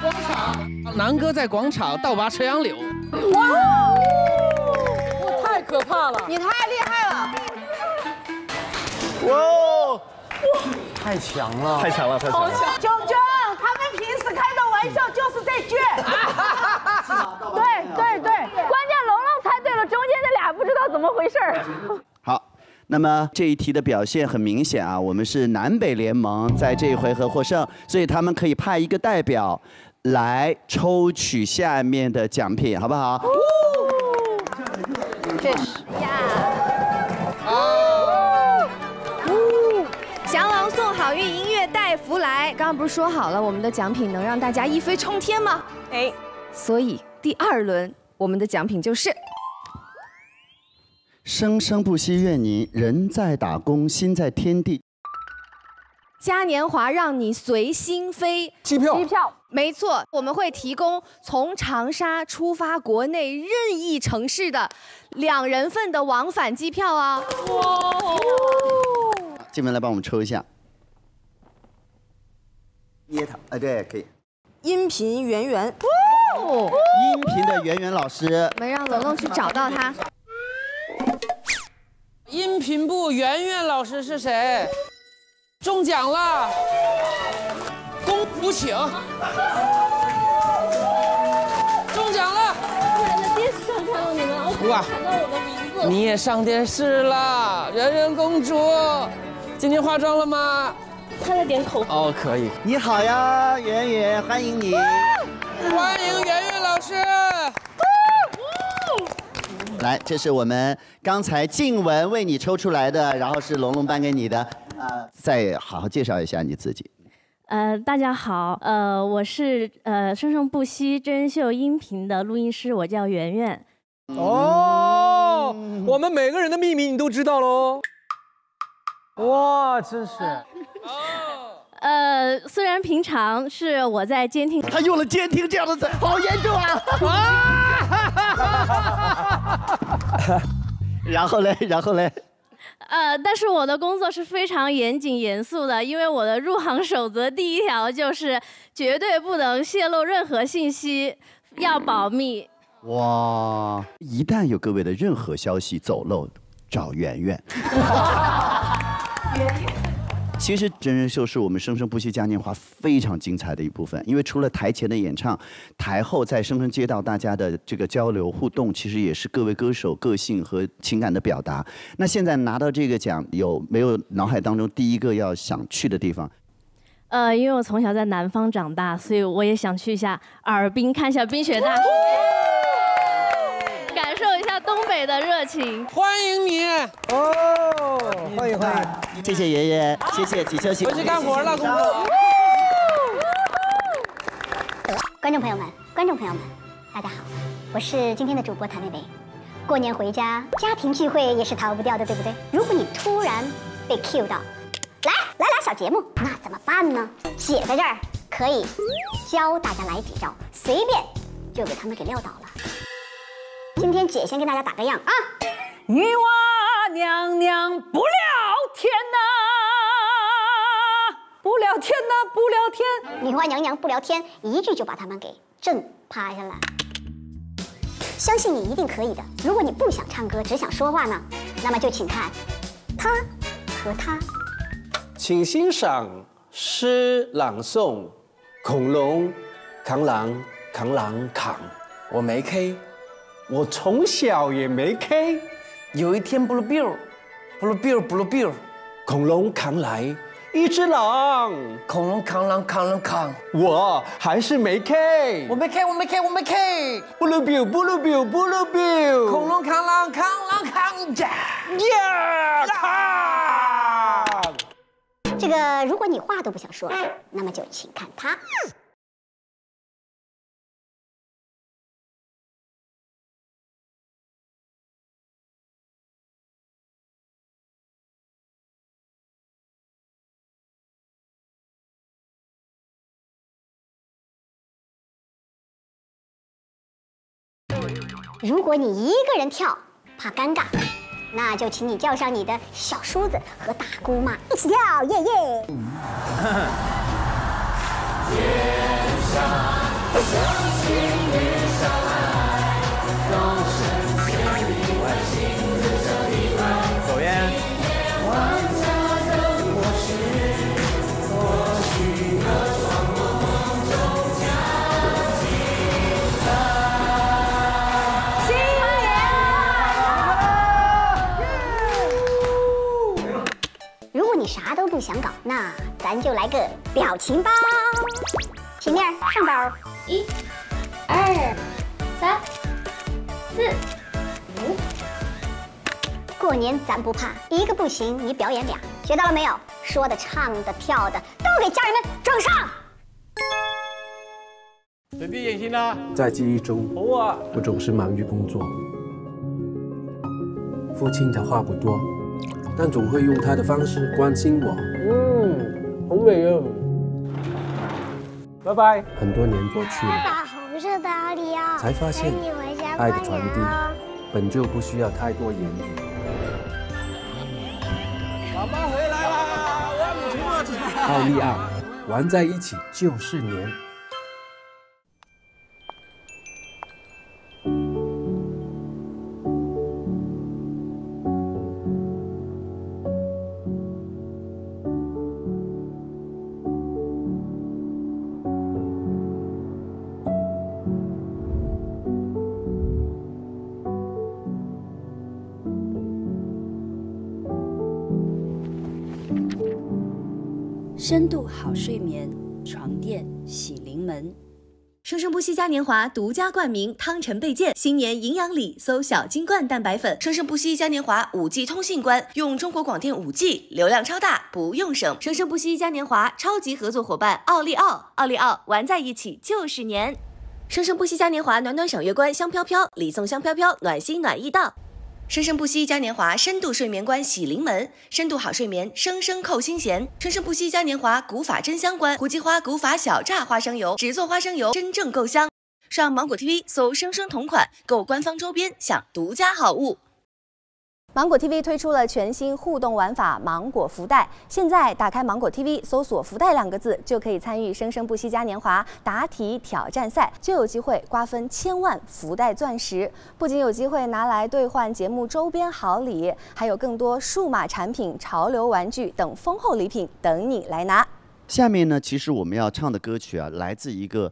广场，南哥在广场倒拔垂杨柳。哇，我太可怕了，你太厉害了。哇，太强了，太强了，太强了他们平时开的玩笑就是这句。对对对，关键龙龙猜对了，中间这俩不知道怎么回事儿。好，那么这一题的表现很明显啊，我们是南北联盟在这一回合获胜，所以他们可以派一个代表来抽取下面的奖品，好不好？这是祥龙送好运音乐带福来，刚刚不是说好了我们的奖品能让大家一飞冲天吗？哎，所以第二轮我们的奖品就是生生不息，愿你人在打工，心在天地。嘉年华让你随心飞，机票，机票，没错，我们会提供从长沙出发国内任意城市的两人份的往返机票啊！哇，静文来帮我们抽一下，捏它，哎，对，可以。音频圆圆，音频的圆圆老师，我们让龙龙去找到他。音频部圆圆老师是谁？中奖了，公福请。中奖了！突然在电视上看到你们，我哇喊到我的名字。你也上电视了，圆圆公主，今天化妆了吗？擦了点口红。哦，可以。你好呀，圆圆，欢迎你。欢迎圆圆老师。来，这是我们刚才静雯为你抽出来的，然后是龙龙颁给你的。呃，再好好介绍一下你自己。呃，大家好，呃，我是呃生生不息真人秀音频的录音师，我叫圆圆。哦，我们每个人的秘密你都知道喽。哇，真是。呃，虽然平常是我在监听，他用了监听这样的词，好严重啊！然后嘞，然后嘞。呃，但是我的工作是非常严谨严肃的，因为我的入行守则第一条就是绝对不能泄露任何信息，要保密。哇！一旦有各位的任何消息走漏，找圆圆。其实真人秀是我们生生不息嘉年华非常精彩的一部分，因为除了台前的演唱，台后在生生街道大家的这个交流互动，其实也是各位歌手个性和情感的表达。那现在拿到这个奖，有没有脑海当中第一个要想去的地方？呃，因为我从小在南方长大，所以我也想去一下哈尔滨，看一下冰雪大世界，感受一下东北的热情。欢迎你哦，欢迎欢迎。谢谢爷爷，谢谢几休息。回去干活了，公主。观众朋友们，观众朋友们，大家好，我是今天的主播谭维维。过年回家，家庭聚会也是逃不掉的，对不对？如果你突然被 Q 到，来来俩小节目，那怎么办呢？姐在这儿可以教大家来几招，随便就给他们给撂倒了。今天姐先跟大家打个样啊，女娲娘娘不聊天呐、不聊天呐、不聊天。女娲娘娘不聊天，一句就把他们给震趴下来。相信你一定可以的。如果你不想唱歌，只想说话呢，那么就请看他和他。请欣赏诗朗诵《恐龙扛狼扛狼扛》。我没 K，我从小也没 K。有一天，，blue 布鲁 biu，恐龙扛来一只狼，恐龙扛狼扛狼扛，我还是没 K。我没 K，我没 K，我没 K。布鲁 biu，布鲁 biu，布鲁 biu，恐龙扛狼扛狼扛呀呀扛。这个如果你话都不想说，那么就请看他。如果你一个人跳，怕尴尬，那就请你叫上你的小叔子和大姑妈一起跳，耶耶！天上啥都不想搞，那咱就来个表情包。平面上包，一、二、三、四、五。过年咱不怕，一个不行你表演俩，学到了没有？说的、唱的、跳的，都给家人们整上。本地演戏呢？在记忆中，哇，我总是忙于工作。父亲的话不多，但总会用他的方式关心我。嗯，好美啊！拜拜。很多年过去了，把红色的奥利奥才发现爱的传递本就不需要太多言语。妈妈回来啦！我要你亲我奥利奥，玩在一起就是年。深度好睡眠，床垫喜临门。生生不息嘉年华独家冠名汤臣倍健新年营养礼，搜小金罐蛋白粉。生生不息嘉年华五 G 通信官，用中国广电五 G，流量超大，不用省。生生不息嘉年华超级合作伙伴奥利奥，奥利奥玩在一起就是年。生生不息嘉年华暖暖赏月观香飘飘，礼送香飘飘，暖心暖意到。生生不息嘉年华深度睡眠观喜临门，深度好睡眠，生生扣心弦。生生不息嘉年华古法真香官，胡姬花古法小榨花生油，只做花生油，真正够香。上芒果 TV 搜“生生同款”，购官方周边享独家好物。芒果 TV 推出了全新互动玩法“芒果福袋”，现在打开芒果 TV，搜索“福袋”两个字，就可以参与“生生不息嘉年华”答题挑战赛，就有机会瓜分千万福袋钻石。不仅有机会拿来兑换节目周边好礼，还有更多数码产品、潮流玩具等丰厚礼品等你来拿。下面呢，其实我们要唱的歌曲啊，来自一个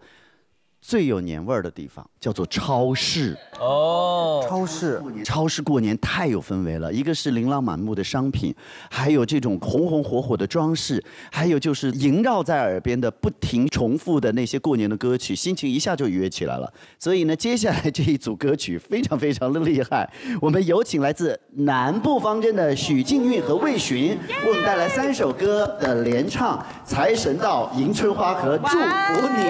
最有年味儿的地方，叫做超市。哦，超市，超市过年太有氛围了。一个是琳琅满目的商品，还有这种红红火火的装饰，还有就是萦绕在耳边的不停重复的那些过年的歌曲，心情一下就愉悦起来了。所以呢，接下来这一组歌曲非常非常的厉害，我们有请来自南部方阵的许静韵和魏巡，为我们带来三首歌的联唱，《财神到》《迎春花》和《祝福你》。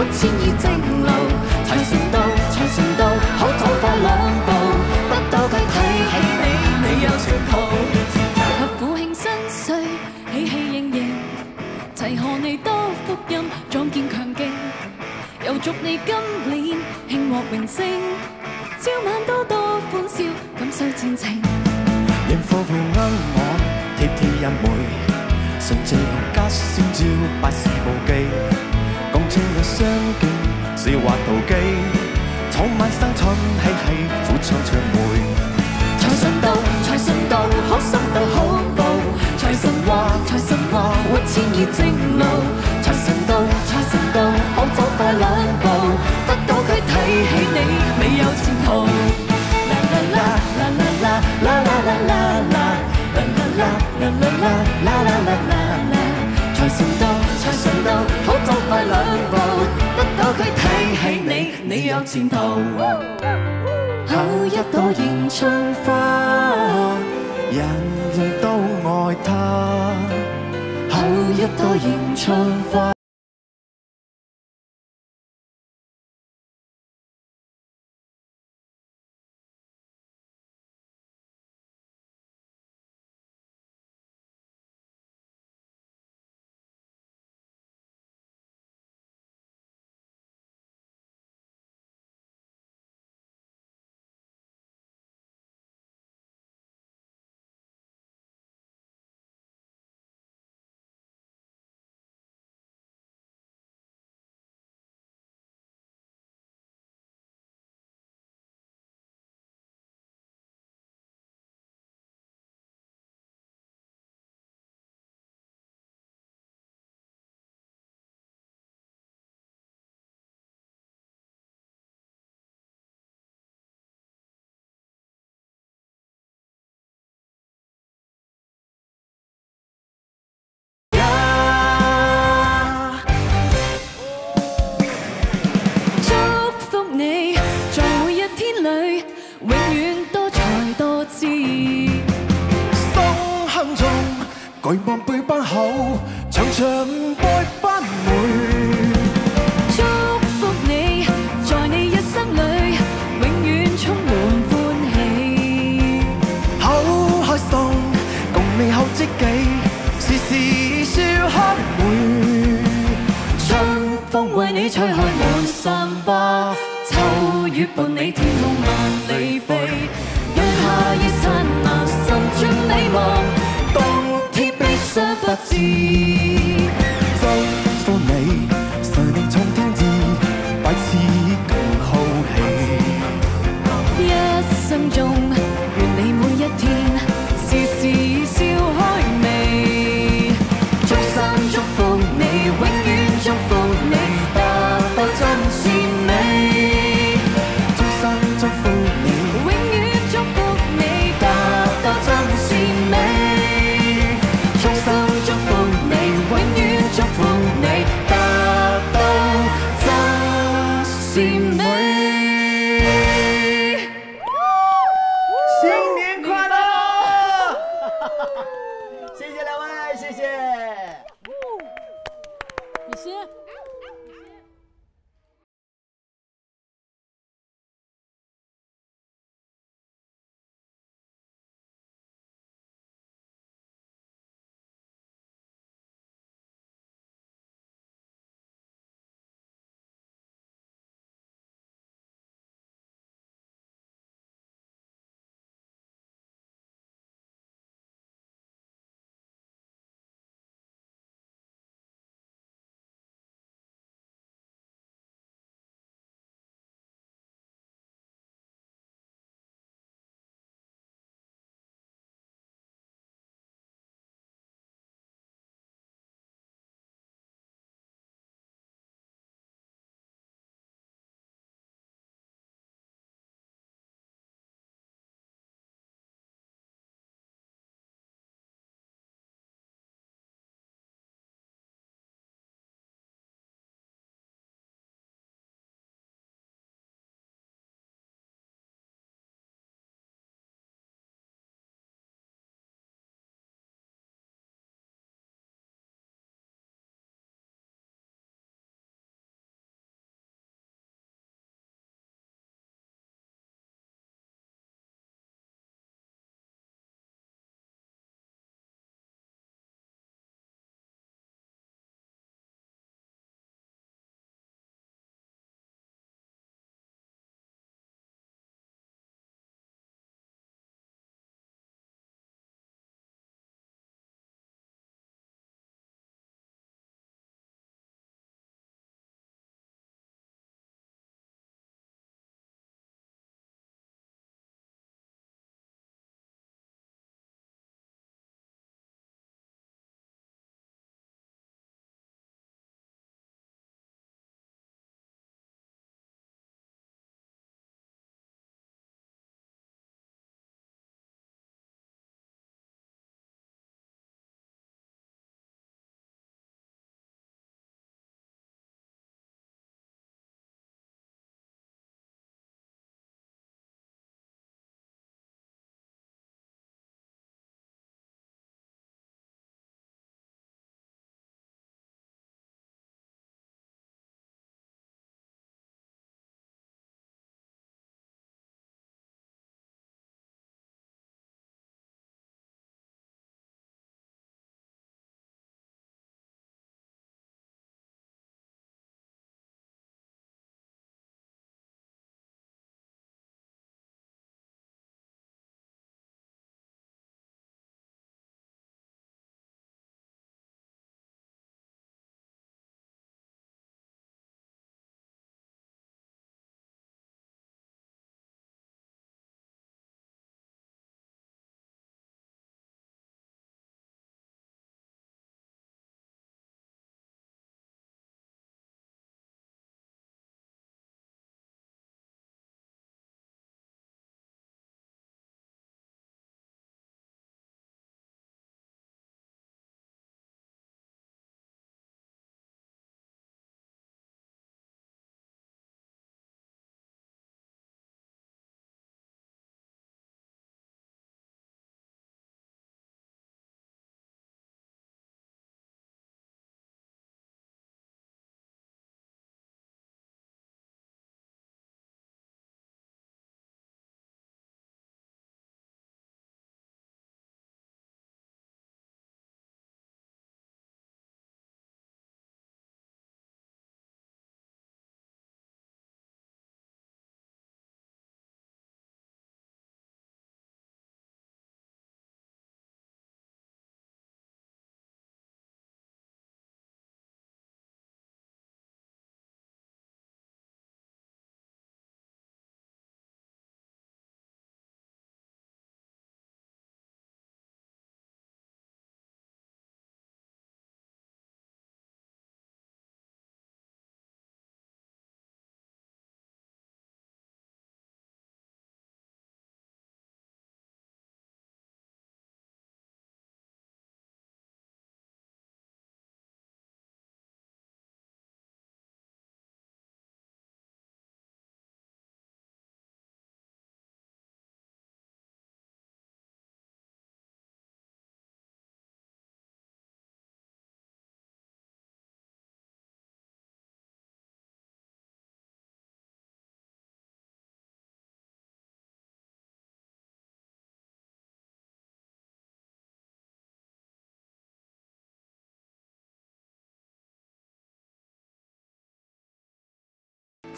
不遷移正路。財神到，財神到，好走快兩步，不多佢睇起你，你有前途。合府慶新歲，喜氣盈盈，齊賀你多福音，壯健強勁。又祝你今年慶獲榮升，朝晚多多歡笑，感受前程。迎夫婦恩愛，貼貼一枚，純正紅吉先照，百事無忌，财神到，财神到，可心得好报；财神话，财神话，会指引正路。财神到，财神到，好走快两步，得到佢睇起你，未有前途。你，你有前途。好一朵迎春花，人人都爱它。好一朵迎春花。巨望背班後，長長愛班梅。祝福你，在你一生里，永远充满欢喜。好开心，共你好知己，时时笑黑會。春风为你吹开满山花，秋雨伴你天空万里飛。讓夏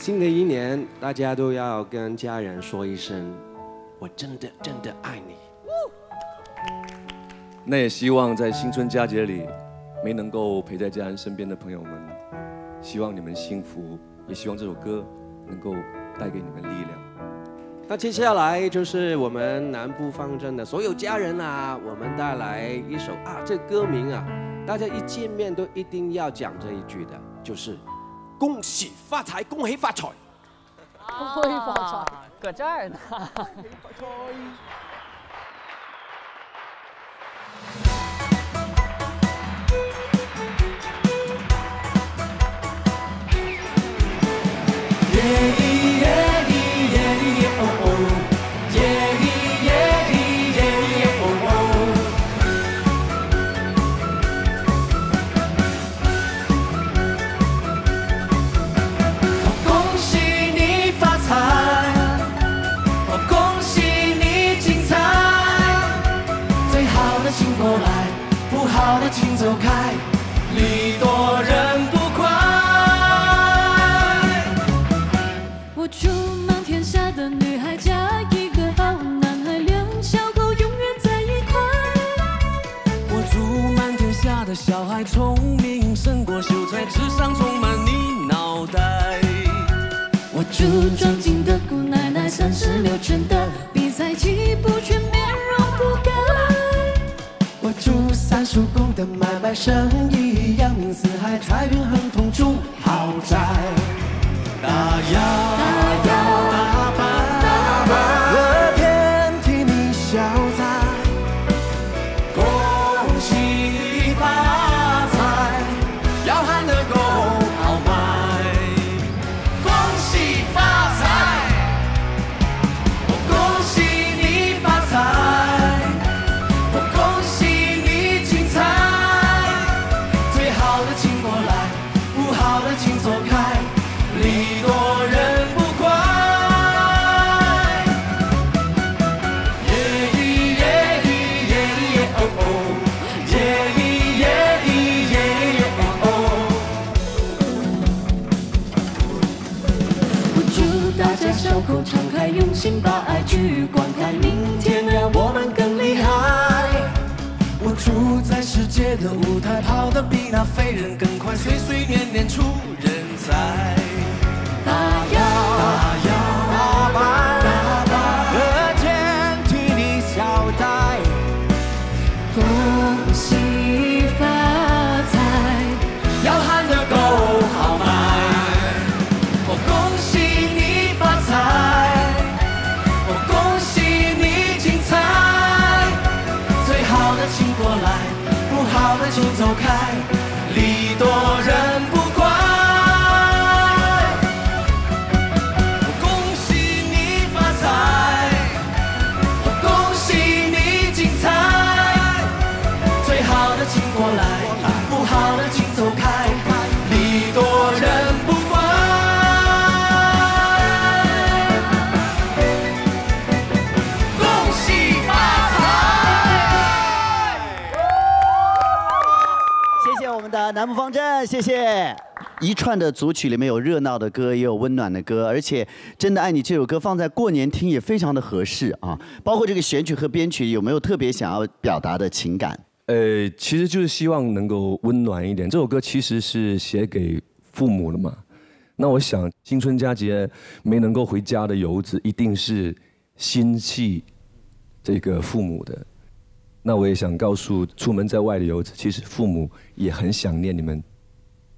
新的一年，大家都要跟家人说一声，我真的真的爱你。那也希望在新春佳节里，没能够陪在家人身边的朋友们，希望你们幸福，也希望这首歌能够带给你们力量。那接下来就是我们南部方阵的所有家人啊，我们带来一首啊，这歌名啊，大家一见面都一定要讲这一句的，就是恭喜发财，恭喜发财。恭喜发财，搁这儿呢。不好的请走开，礼多人不怪。我祝满天下的女孩嫁一个好男孩，两小口永远在一块。我祝满天下的小孩聪明胜过秀才，智商充满你脑袋。我祝装进的姑奶奶三十六圈的比赛起步全买卖生意扬名四海，财运亨通住豪宅。大摇大摇飞人更快，岁岁年年出人才。谢谢。一串的组曲里面有热闹的歌，也有温暖的歌，而且《真的爱你》这首歌放在过年听也非常的合适啊。包括这个选曲和编曲，有没有特别想要表达的情感？呃，其实就是希望能够温暖一点。这首歌其实是写给父母的嘛。那我想，新春佳节没能够回家的游子，一定是心系这个父母的。那我也想告诉出门在外的游子，其实父母也很想念你们。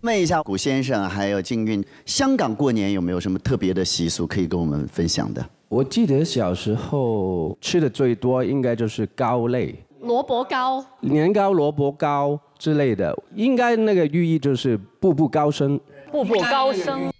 问一下古先生还有静韵，香港过年有没有什么特别的习俗可以跟我们分享的？我记得小时候吃的最多应该就是糕类，萝卜糕，年糕、萝卜糕之类的，应该那个寓意就是步步高升。步步高升。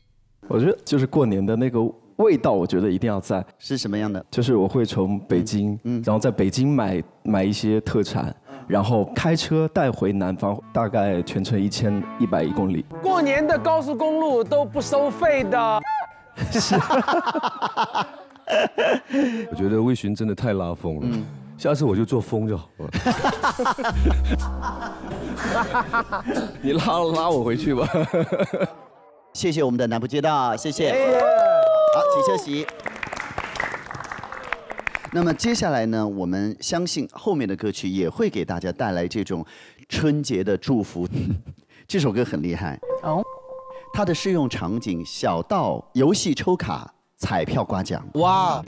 我觉得就是过年的那个味道，我觉得一定要在。是什么样的？就是我会从北京，嗯然后在北京买买一些特产，然后开车带回南方，大概全程一千一百一公里。过年的高速公路都不收费的。是。我觉得魏巡真的太拉风了，下次我就做风就好了。你拉拉我回去吧。谢谢我们的南部街道，谢谢。好，请休息。那么接下来呢我们相信后面的歌曲也会给大家带来这种春节的祝福。这首歌很厉害。哦。它的适用场景小到游戏抽卡彩票刮奖。哇。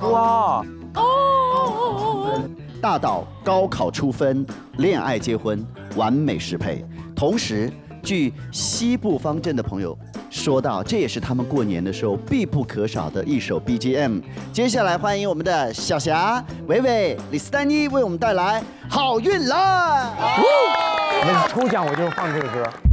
哇。哦大到高考出分恋爱结婚完美适配。同时据西部方阵的朋友说到，这也是他们过年的时候必不可少的一首 BGM。接下来欢迎我们的小霞、伟伟、李斯丹妮为我们带来《好运来》。那抽奖我就放这个歌。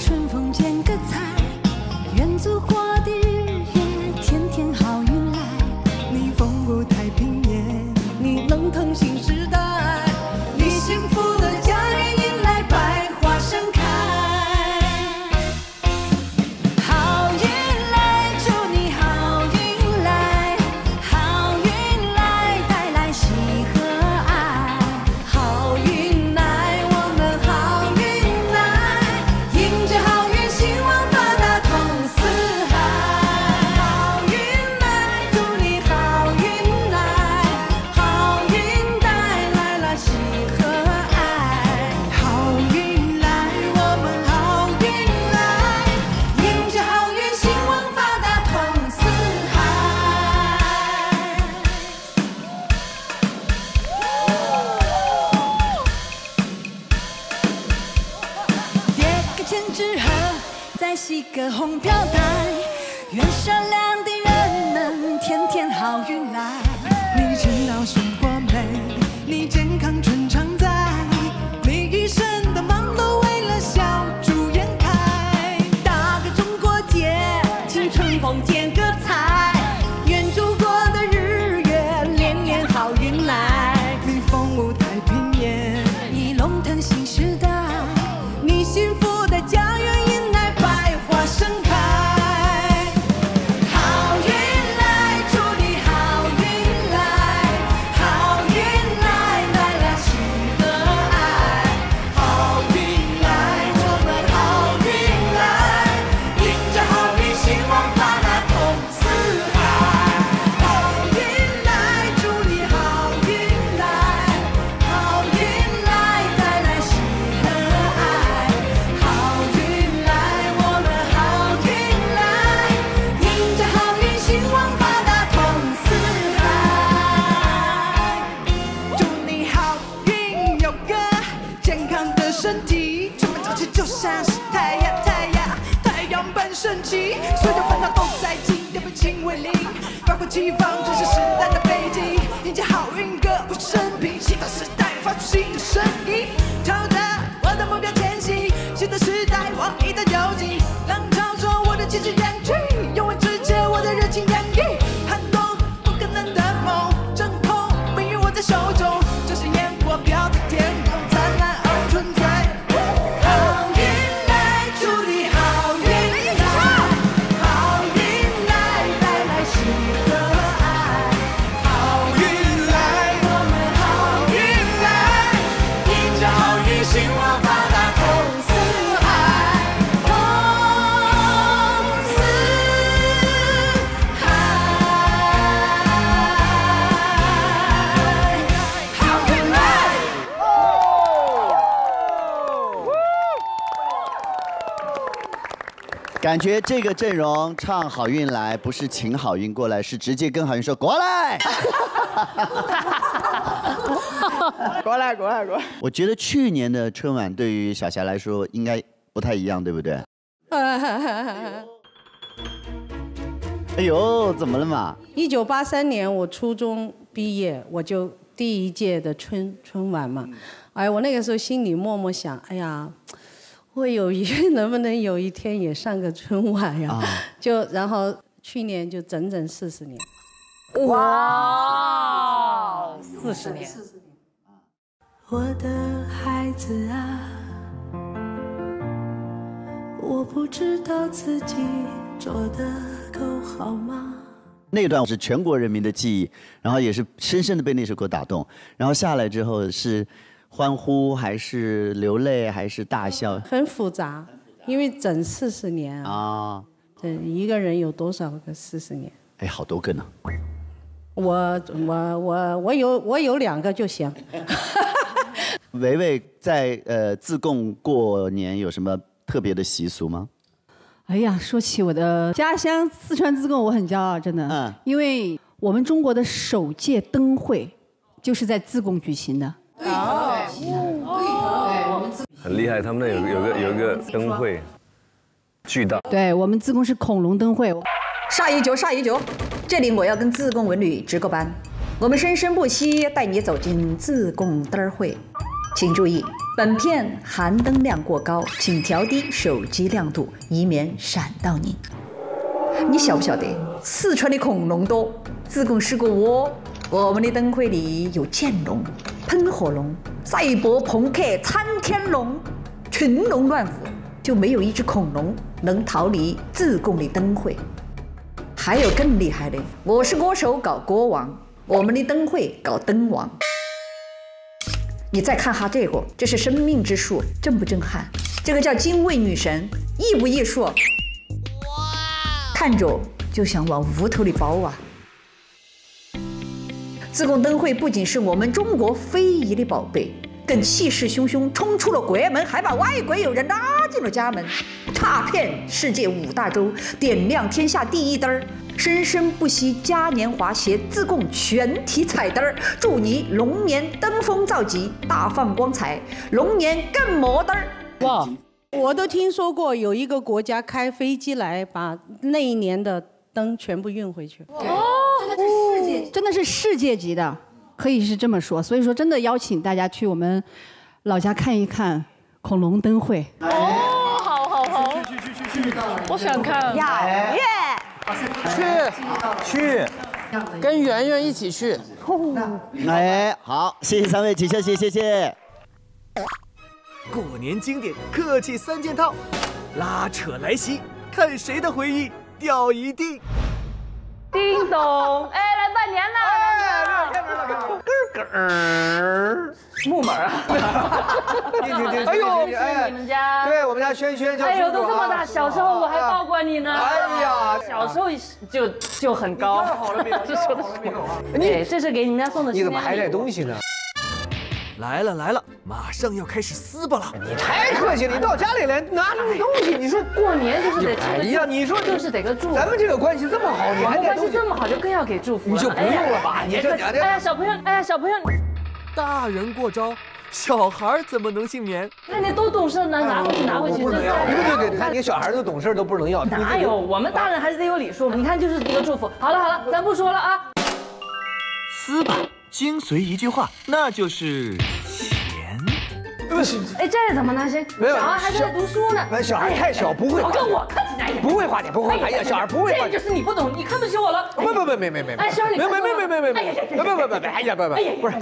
春风。风飘飘。身体充满朝气，就像是太阳，太阳，太阳般升起。所有烦恼都在今天被清为零，百花齐放，这是时代的背景。迎接好运，歌舞生平，新的时代发出新的声音。朝着我的目标前行，新的时代我一再走进，浪潮中我的旗帜远去。感觉这个阵容唱好运来不是请好运过来是直接跟好运说 过来。过来过来过来。我觉得去年的春晚对于小霞来说应该不太一样对不对？哎呦怎么了嘛？一九八三年我初中毕业我就第一届的春春晚嘛。哎我那个时候心里默默想哎呀我有一 能不能有一天也上个春晚呀？就然后去年就整整四十年。哇，四十年。我的孩子啊，我不知道自己做的够好吗？那段是全国人民的记忆，然后也是深深的被那首歌打动。然后下来之后是欢呼，还是流泪，还是大笑？很复杂，因为整四十年啊，啊，这一个人有多少个四十年？哎，好多个呢。我我我我有我有两个就行。维维在呃自贡过年有什么特别的习俗吗？哎呀，说起我的家乡四川自贡，我很骄傲，真的。嗯。因为我们中国的首届灯会就是在自贡举行的。哦。很厉害，他们那有有个有一个灯会，巨大。对我们自贡是恐龙灯会。煞一九，煞一九，这里我要跟自贡文旅值个班，我们生生不息带你走进自贡灯会。请注意，本片含灯量过高，请调低手机亮度，以免闪到你。你晓不晓得，四川的恐龙多，自贡是个窝。我们的灯会里有剑龙、喷火龙、赛博朋克参天龙，群龙乱舞，就没有一只恐龙能逃离自贡的灯会。还有更厉害的，我是歌手搞歌王，我们的灯会搞灯王。你再看哈这个，这是生命之树，震不震撼？这个叫精卫女神，艺不艺术？哇！看着就想往屋头里包啊！自贡灯会不仅是我们中国非遗的宝贝，更气势汹汹冲出了国门，还把外国友人拉进了家门，踏遍世界五大洲，点亮天下第一灯儿。生生不息嘉年华携自贡全体彩灯儿，祝你龙年登峰造极，大放光彩，龙年更摩登儿。哇！我都听说过有一个国家开飞机来把那一年的灯全部运回去。哦，真的是世界，真的是世界级的，可以是这么说。所以说，真的邀请大家去我们老家看一看恐龙灯会。哦，好好好，去去去去去，我想看。呀耶！去去，跟圆圆一起去。哎，好，谢谢三位，请休息，谢谢。过年经典客气三件套，拉扯来袭，看谁的回忆掉一地。叮咚，哎，来拜年了！开门了，开门了，咯儿，木门啊！哎呦，是你们家？对我们家轩轩就哎呦，都这么大，小时候我还抱过你呢。哎呀，小时候就就很高。好了，别走，这说的别走啊！你这是给你们家送的。你怎么还带东西呢？来了来了，马上要开始撕巴了！你太客气了，你到家里来拿什么东西？你说过年就是得哎呀，你说就是得个祝福。咱们这个关系这么好，你还关系这么好，就更要给祝福你就不用了吧？你这哎呀，小朋友，哎呀，小朋友，大人过招，小孩怎么能幸免？那你都懂事，拿拿回去，拿回去。不能要，对对对，看你小孩都懂事，都不能要。哪有？我们大人还是得有礼数嘛。你看，就是一个祝福。好了好了，咱不说了啊。撕吧，精髓一句话，那就是钱。哎，这怎么能行？没有，小孩还在读书呢。那小孩太小，不会花。跟我客气点。不会花钱，不会。哎呀，小孩不会花这就是你不懂，你看不起我了。不不不，没没没没。哎，小你没没没没没没没。不不不不，哎呀不不，不是。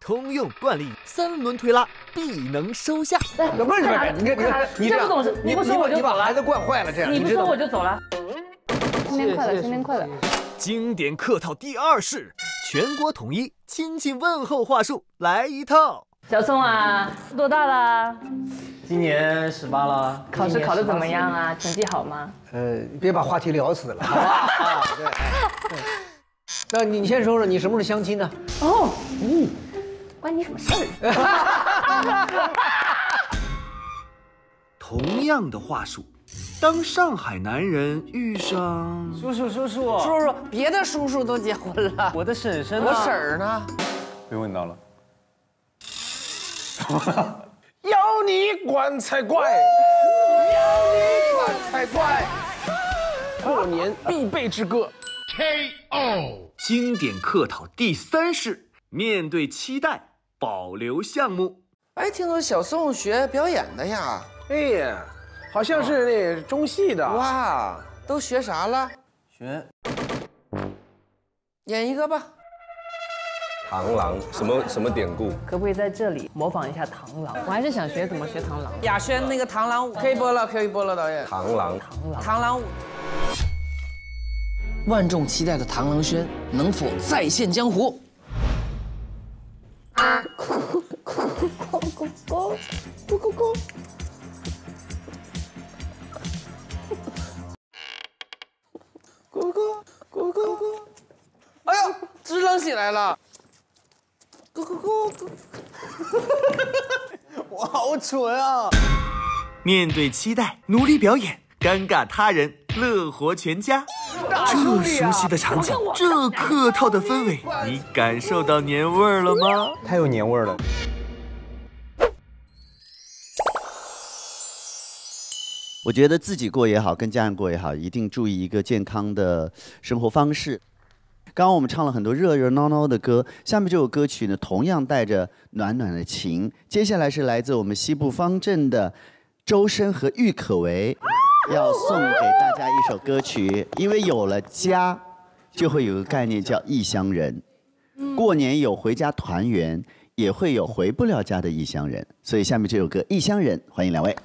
通用惯例，三轮推拉必能收下。不是不是，你看你看你这不懂事，你不说我就你把孩子惯坏了，这样你不说我就走了。新年快乐，新年快乐。经典客套第二式，全国统一亲戚问候话术，来一套。小宋啊，多大了？今年十八了。考试考得怎么样啊？成绩好吗？呃，别把话题聊死了，好吧？啊，对，对。那你你先说说，你什么时候相亲呢？哦，嗯，关你什么事儿？同样的话术，当上海男人遇上叔叔叔叔叔叔，别的叔叔都结婚了，我的婶婶呢？我婶儿呢？被问到了。要你管才怪，要你管才怪。过年必备之歌。KO 经典客套第三式，面对期待，保留项目。哎，听说小宋学表演的呀？哎呀，好像是那中戏的。哇，都学啥了？学演一个吧。螳螂什么什么典故？可不可以在这里模仿一下螳螂？我还是想学怎么学螳螂。雅轩那个螳螂舞可以播了，可以播了，导演。螳螂，螳螂螳螂舞。万众期待的螳螂轩能否再现江湖？咕咕咕咕咕咕咕咕咕。咕咕咕咕咕！哎呦，支棱起来了！咕咕咕咕！我好蠢啊！面对期待，努力表演，尴尬他人，乐活全家。这熟悉的场景，这客套的氛围，你感受到年味儿了吗？太有年味儿了。我觉得自己过也好，跟家人过也好，一定注意一个健康的生活方式。刚刚我们唱了很多热热闹闹的歌，下面这首歌曲呢，同样带着暖暖的情。接下来是来自我们西部方阵的周深和郁可唯，要送给大家一首歌曲。因为有了家，就会有个概念叫异乡人。过年有回家团圆，也会有回不了家的异乡人。所以下面这首歌《异乡人》，欢迎两位。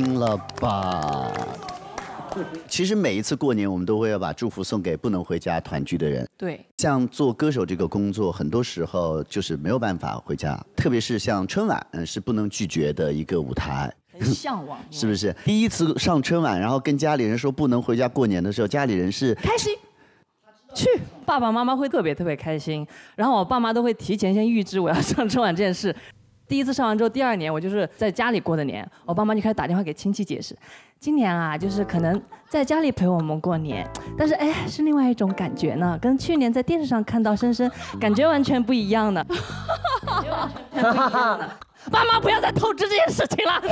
好听了吧！其实每一次过年，我们都会要把祝福送给不能回家团聚的人。对，像做歌手这个工作，很多时候就是没有办法回家，特别是像春晚，嗯，是不能拒绝的一个舞台。很向往，是不是？第一次上春晚，然后跟家里人说不能回家过年的时候，家里人是开心。去，爸爸妈妈会特别特别开心，然后我爸妈都会提前先预知我要上春晚这件事。第一次上完之后，第二年我就是在家里过的年，我爸妈就开始打电话给亲戚解释，今年啊，就是可能在家里陪我们过年，但是哎，是另外一种感觉呢，跟去年在电视上看到深深感觉完全不一样的。爸 妈不要再透支这件事情了，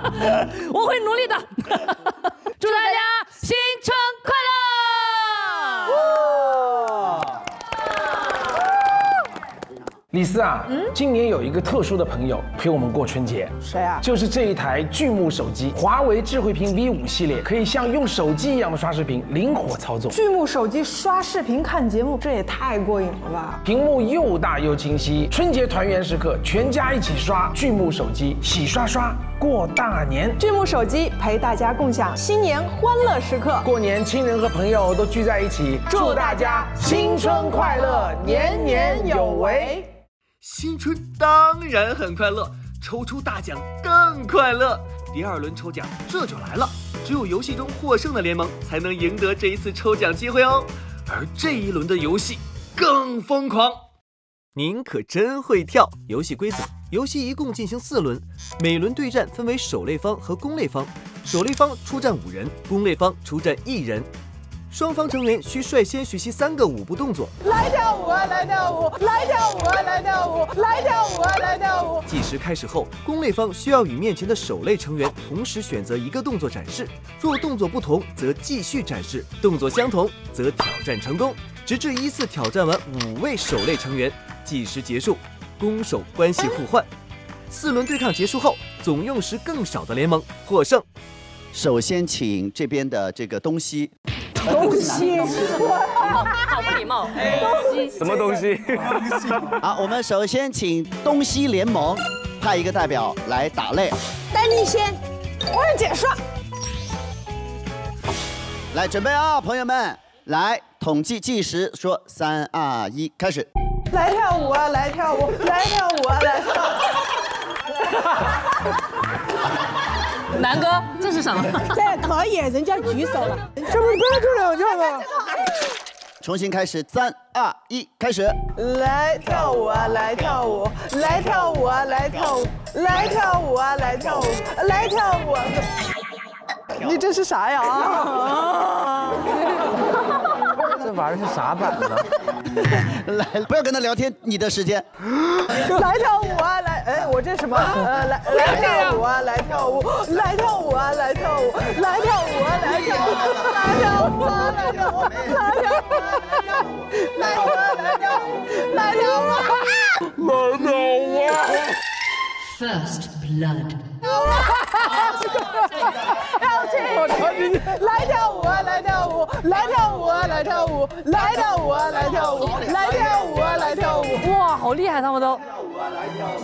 我会努力的。祝大家新春快乐！李斯啊，嗯今年有一个特殊的朋友陪我们过春节，谁啊？就是这一台巨幕手机，华为智慧屏 V 五系列，可以像用手机一样的刷视频，灵活操作。巨幕手机刷视频看节目，这也太过瘾了吧！屏幕又大又清晰，春节团圆时刻，全家一起刷巨幕手机，洗刷刷过大年。巨幕手机陪大家共享新年欢乐时刻，过年亲人和朋友都聚在一起，祝大家新春快乐，年年有为。新春当然很快乐，抽出大奖更快乐。第二轮抽奖这就来了，只有游戏中获胜的联盟才能赢得这一次抽奖机会哦。而这一轮的游戏更疯狂，您可真会跳！游戏规则：游戏一共进行四轮，每轮对战分为守擂方和攻擂方，守擂方出战五人，攻擂方出战一人。双方成员需率先学习三个舞步动作。来跳舞啊，来跳舞，来跳舞啊，来跳舞，来跳舞啊，来跳舞。计时开始后，攻擂方需要与面前的守擂成员同时选择一个动作展示，若动作不同，则继续展示；动作相同，则挑战成功，直至依次挑战完五位守擂成员。计时结束，攻守关系互换。四轮对抗结束后，总用时更少的联盟获胜。首先，请这边的这个东西。东西，好不礼貌。东西，什么东西？好，我们首先请东西联盟派一个代表来打擂。丹妮先，我是解说。来，准备啊，朋友们，来统计计时，说三二一，开始。来跳舞啊，来跳舞，来跳舞啊，来跳舞。南哥，这是什么？这可以，人家举手了。这不是刚才就两下吗？重新开始，三二一，开始。来跳舞啊，来跳舞，来跳舞啊，来跳舞，来跳舞啊，来跳舞，来跳舞。你这是啥呀？啊 这玩意儿是啥版的？来，不要跟他聊天，你的时间。来跳舞啊，来，哎，我这什么？呃，来来跳舞啊，来跳舞，来跳舞啊，来跳舞，来跳舞啊，来跳舞，来跳舞啊，来跳舞，来跳舞，来跳舞，来跳舞，来跳舞，来跳舞。First blood。要去，来跳舞啊，来跳舞，来跳舞啊，来跳舞，来跳舞啊，来跳舞，来跳舞啊，来跳舞。哇，好厉害，他们都。跳舞啊，来跳舞，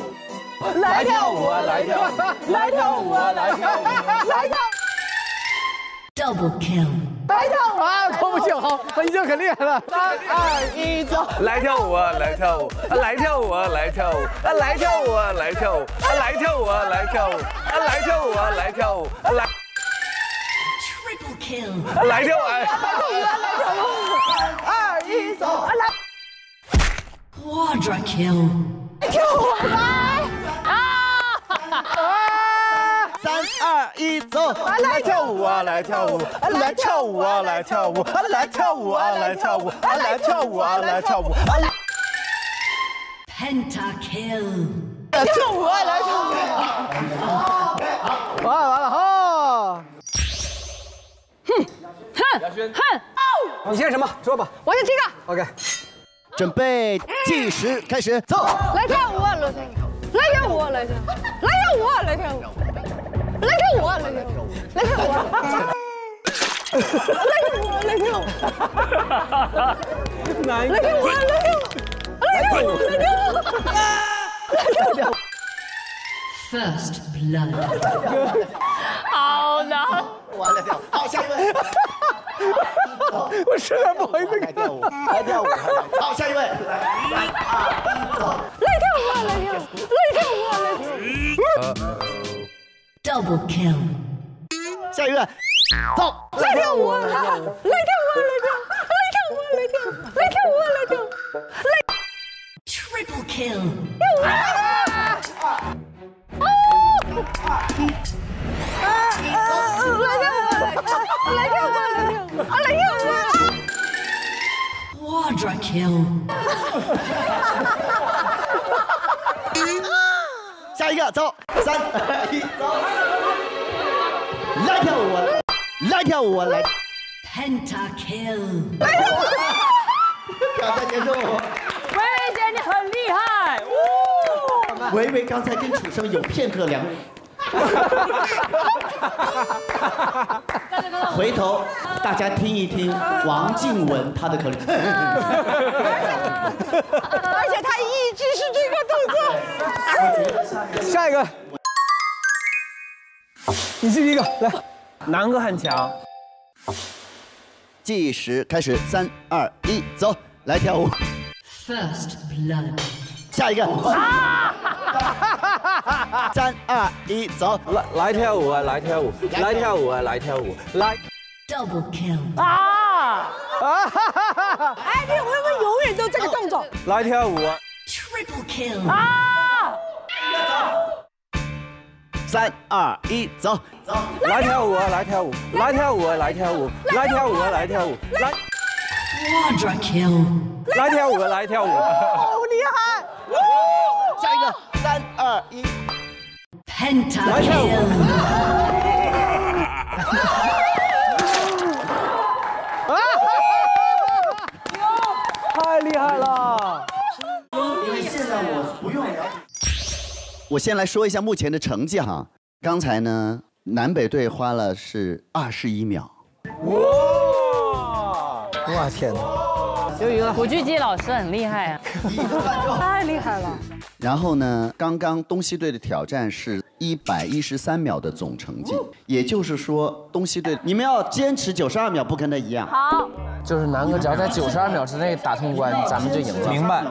来跳舞啊，来跳舞，来跳。来跳 Double kill。来跳舞啊，脱不久好，他已经很厉害了。三二一，走！来跳舞啊，来跳舞，啊，来跳舞啊，来跳舞，啊，来跳舞啊，来跳舞，啊，来跳舞啊，来跳舞，啊，来跳舞啊，来跳舞，啊，来。Triple kill。来跳舞，来跳舞，来跳舞。三二一，走！来。Quadra kill。跳舞来！三二一，走！来跳舞啊，来跳舞，来跳舞啊，来跳舞，来跳舞啊，来跳舞，来跳舞啊，来跳舞。Penta kill。跳舞啊，来跳舞！完了完了哈！哼哼哼！你先什么？说吧。我先这个。OK。准备计时开始，走！来跳舞啊，来跳舞！来跳舞啊，来跳舞！来跳舞啊，来跳舞！来跳舞啊，来跳舞！来跳！来跳来跳舞！来跳来跳舞！来跳舞，来跳舞！来跳舞！First blood。好难。完了跳，好，下一位。我实在不好意思。来跳舞，来跳舞，好，下一位。来，走。来跳舞啊，来跳舞，来跳舞啊，来跳舞。Double kill。下一位，走。来跳舞啊，来跳舞啊，来跳舞，来跳舞啊，来跳舞，来跳舞啊，来跳舞，来。Triple kill。跳舞 Quadra kill。下一个，走，三二一，走。来跳舞，来跳舞，来。Penta kill。挑战结束。薇薇姐，你很厉害。维维刚才跟楚生有片刻两。回头大家听一听王静雯她的口令。而且她一直是这个动作。下一个，你是第一个，来，南哥很强。计时开始，三二一，走，来跳舞。First blood。下一个。三二一，走，来来跳舞啊，来跳舞，来跳舞啊，来跳舞，来。Double kill。啊啊！哎，你会不会永远都这个动作？来跳舞啊！Triple kill。啊！三二一，走，走，来跳舞啊，来跳舞，来跳舞啊，来跳舞，来跳舞啊，来跳舞，来。Quadra kill。来跳舞啊，来跳舞。二一。Penta kill。太厉害了！因为现在我不用了。我先来说一下目前的成绩哈。刚才呢，南北队花了是二十一秒。哇！哇天哪！就赢了。古巨基老师很厉害啊，太厉害了。然后呢，刚刚东西队的挑战是一百一十三秒的总成绩，也就是说，东西队你们要坚持九十二秒，不跟他一样。好，就是南哥只要在九十二秒之内打通关，咱们就赢了。明白。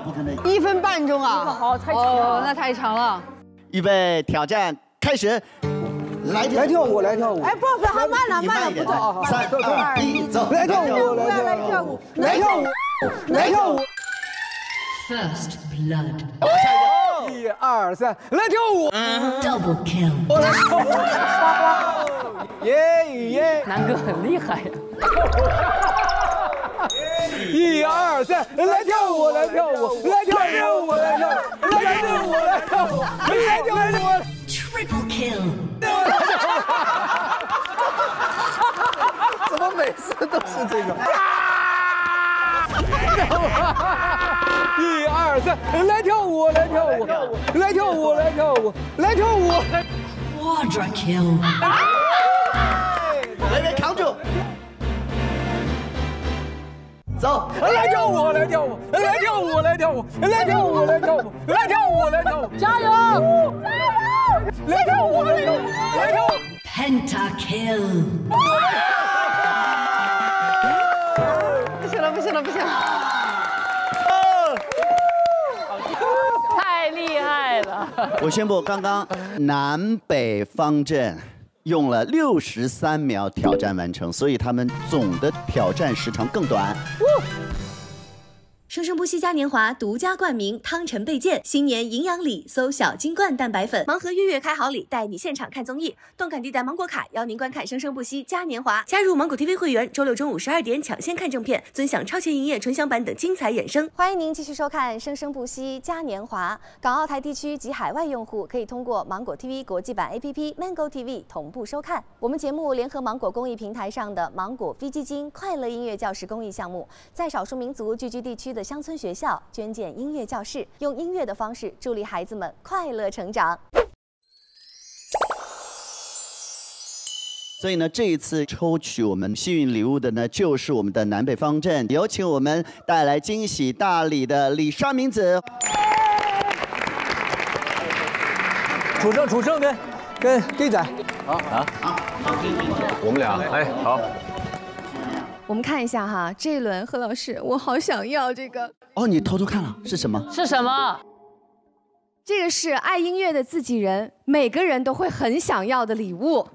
一分半钟啊！好，太长了。哦，那太长了。预备，挑战开始。来来跳舞，来跳舞。哎，不不，还慢了，慢了，不走。三二一，走，来跳舞，来跳舞，来跳舞，来跳舞。First blood。一二三，来跳舞。Double kill。耶耶！南哥很厉害呀。一二三，来跳舞，来跳舞，来跳舞，来跳舞，来跳舞，来跳舞，来跳舞。Triple kill。怎么每次都是这个？一二三，来跳舞，来跳舞，来跳舞，来跳舞，来跳舞。Quadra kill。来来扛住。走，来跳舞，来跳舞，来跳舞，来跳舞，来跳舞，来跳舞，来跳舞，来跳舞，加油！来跳舞，来跳舞，来跳舞。Penta kill。不行了，不行了，不行了。太厉害了！我宣布，刚刚南北方阵用了六十三秒挑战完成，所以他们总的挑战时长更短。生生不息嘉年华独家冠名汤臣倍健新年营养礼，搜小金罐蛋白粉，盲盒月月开好礼，带你现场看综艺，动感地带芒果卡邀您观看生生不息嘉年华，加入芒果 TV 会员，周六中午十二点抢先看正片，尊享超前营业纯享版等精彩衍生。欢迎您继续收看《生生不息嘉年华》，港澳台地区及海外用户可以通过芒果 TV 国际版 APP Mango TV 同步收看。我们节目联合芒果公益平台上的芒果 V 基金快乐音乐教室公益项目，在少数民族聚居地区的乡村学校捐建音乐教室，用音乐的方式助力孩子们快乐成长。所以呢，这一次抽取我们幸运礼物的呢，就是我们的南北方阵。有请我们带来惊喜大礼的李莎明子。楚正，楚正跟跟 gay 仔，好啊，我们俩，哎，好。我们看一下哈，这一轮何老师，我好想要这个，哦，你偷偷看了是什么？是什么？这个是爱音乐的自己人，每个人都会很想要的礼物。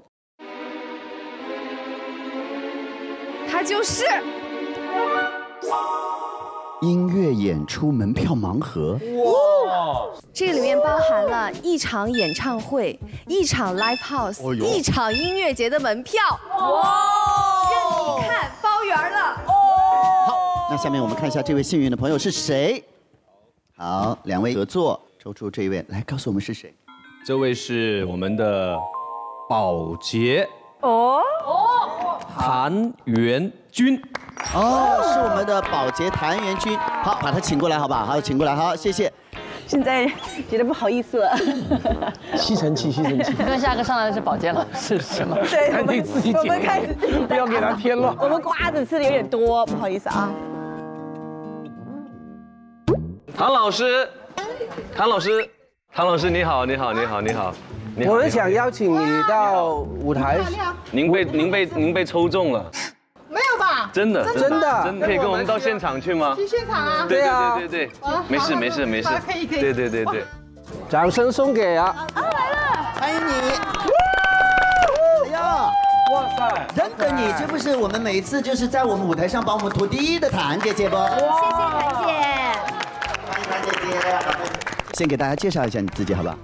它就是音乐演出门票盲盒。哇！这个里面包含了一场演唱会、一场 live house、哦一场音乐节的门票。哇！任你看，包圆了。那下面我们看一下这位幸运的朋友是谁？好，两位合作抽出这一位，来告诉我们是谁？这位是我们的保洁哦哦，谭元军。哦，是我们的保洁谭元军。好，把他请过来，好不好？好，请过来，好，谢谢。现在觉得不好意思了。吸尘器，吸尘器。那下个上来的是保健老师是吗？对，赶紧自己我解们开始，不要给他添乱。我们瓜子吃的有点多，不好意思啊。唐老师，唐老师，唐老师，你好，你好，你好，你好，你好。我们想邀请你到舞台，您被您被您被抽中了，没有吧？真的真的真的，可以跟我们到现场去吗？去现场啊？对对啊对对对没事没事没事可以可以，对对对对。掌声送给啊！啊来了欢迎你。哎呀，哇塞，认得你，这不是我们每一次就是在我们舞台上帮我们拖地的谭姐姐不？谢谢谭姐。欢迎谭姐姐。先给大家介绍一下你自己，好不好？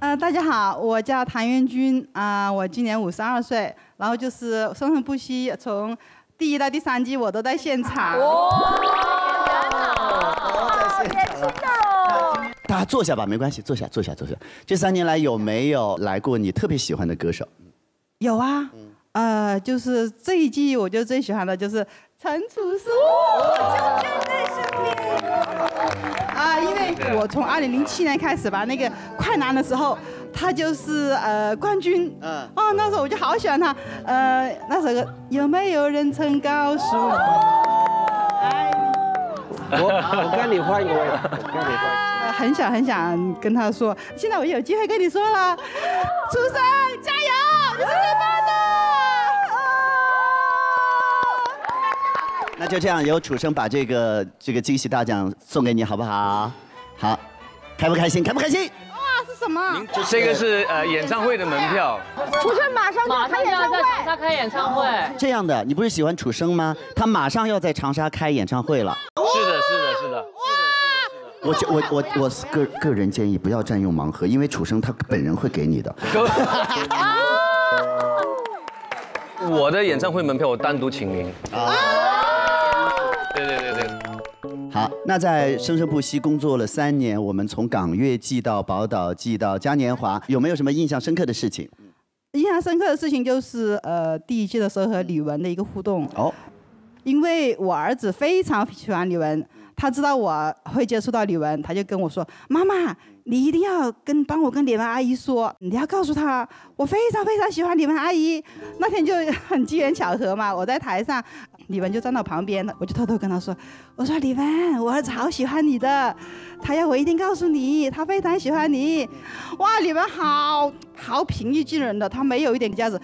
呃，大家好，我叫谭元军啊、我今年五十二岁，然后就是生生不息，从第一到第三季我都在现场。大家坐下吧，没关系，坐下，坐下，坐下。这三年来有没有来过你特别喜欢的歌手？有啊，呃，就是这一季我就最喜欢的就是陈楚生，就站在身边。啊，因为我从二零零七年开始吧，那个快男的时候，他就是呃冠军。嗯。哦，那时候我就好喜欢他。呃，那首歌有没有人曾告诉我爱你？我我跟你换一个位，我跟你换。呃很想很想跟他说，现在我有机会跟你说了，楚生加油，你是最棒的。那就这样，由楚生把这个这个惊喜大奖送给你，好不好？好，开不开心？开不开心？哇，是什么？这个是呃演唱会的门票，楚生马上就马上就要在长沙开演唱会。这样的，你不是喜欢楚生吗？他马上要在长沙开演唱会了。是的，是的，是的。我我我我个个人建议不要占用盲盒，因为楚生他本人会给你的。我的演唱会门票我单独请您。啊。好，那在生生不息工作了三年，我们从港乐季到宝岛季到嘉年华，有没有什么印象深刻的事情？印象深刻的事情就是，呃，第一季的时候和李玟的一个互动。哦。因为我儿子非常喜欢李玟，他知道我会接触到李玟，他就跟我说：“妈妈，你一定要跟帮我跟李玟阿姨说，你要告诉她，我非常非常喜欢李玟阿姨。”那天就很机缘巧合嘛，我在台上，李文就站到旁边，我就偷偷跟他说：“我说李文，我儿子好喜欢你的，他要我一定告诉你，他非常喜欢你。”哇，李文好好平易近人的，他没有一点架子。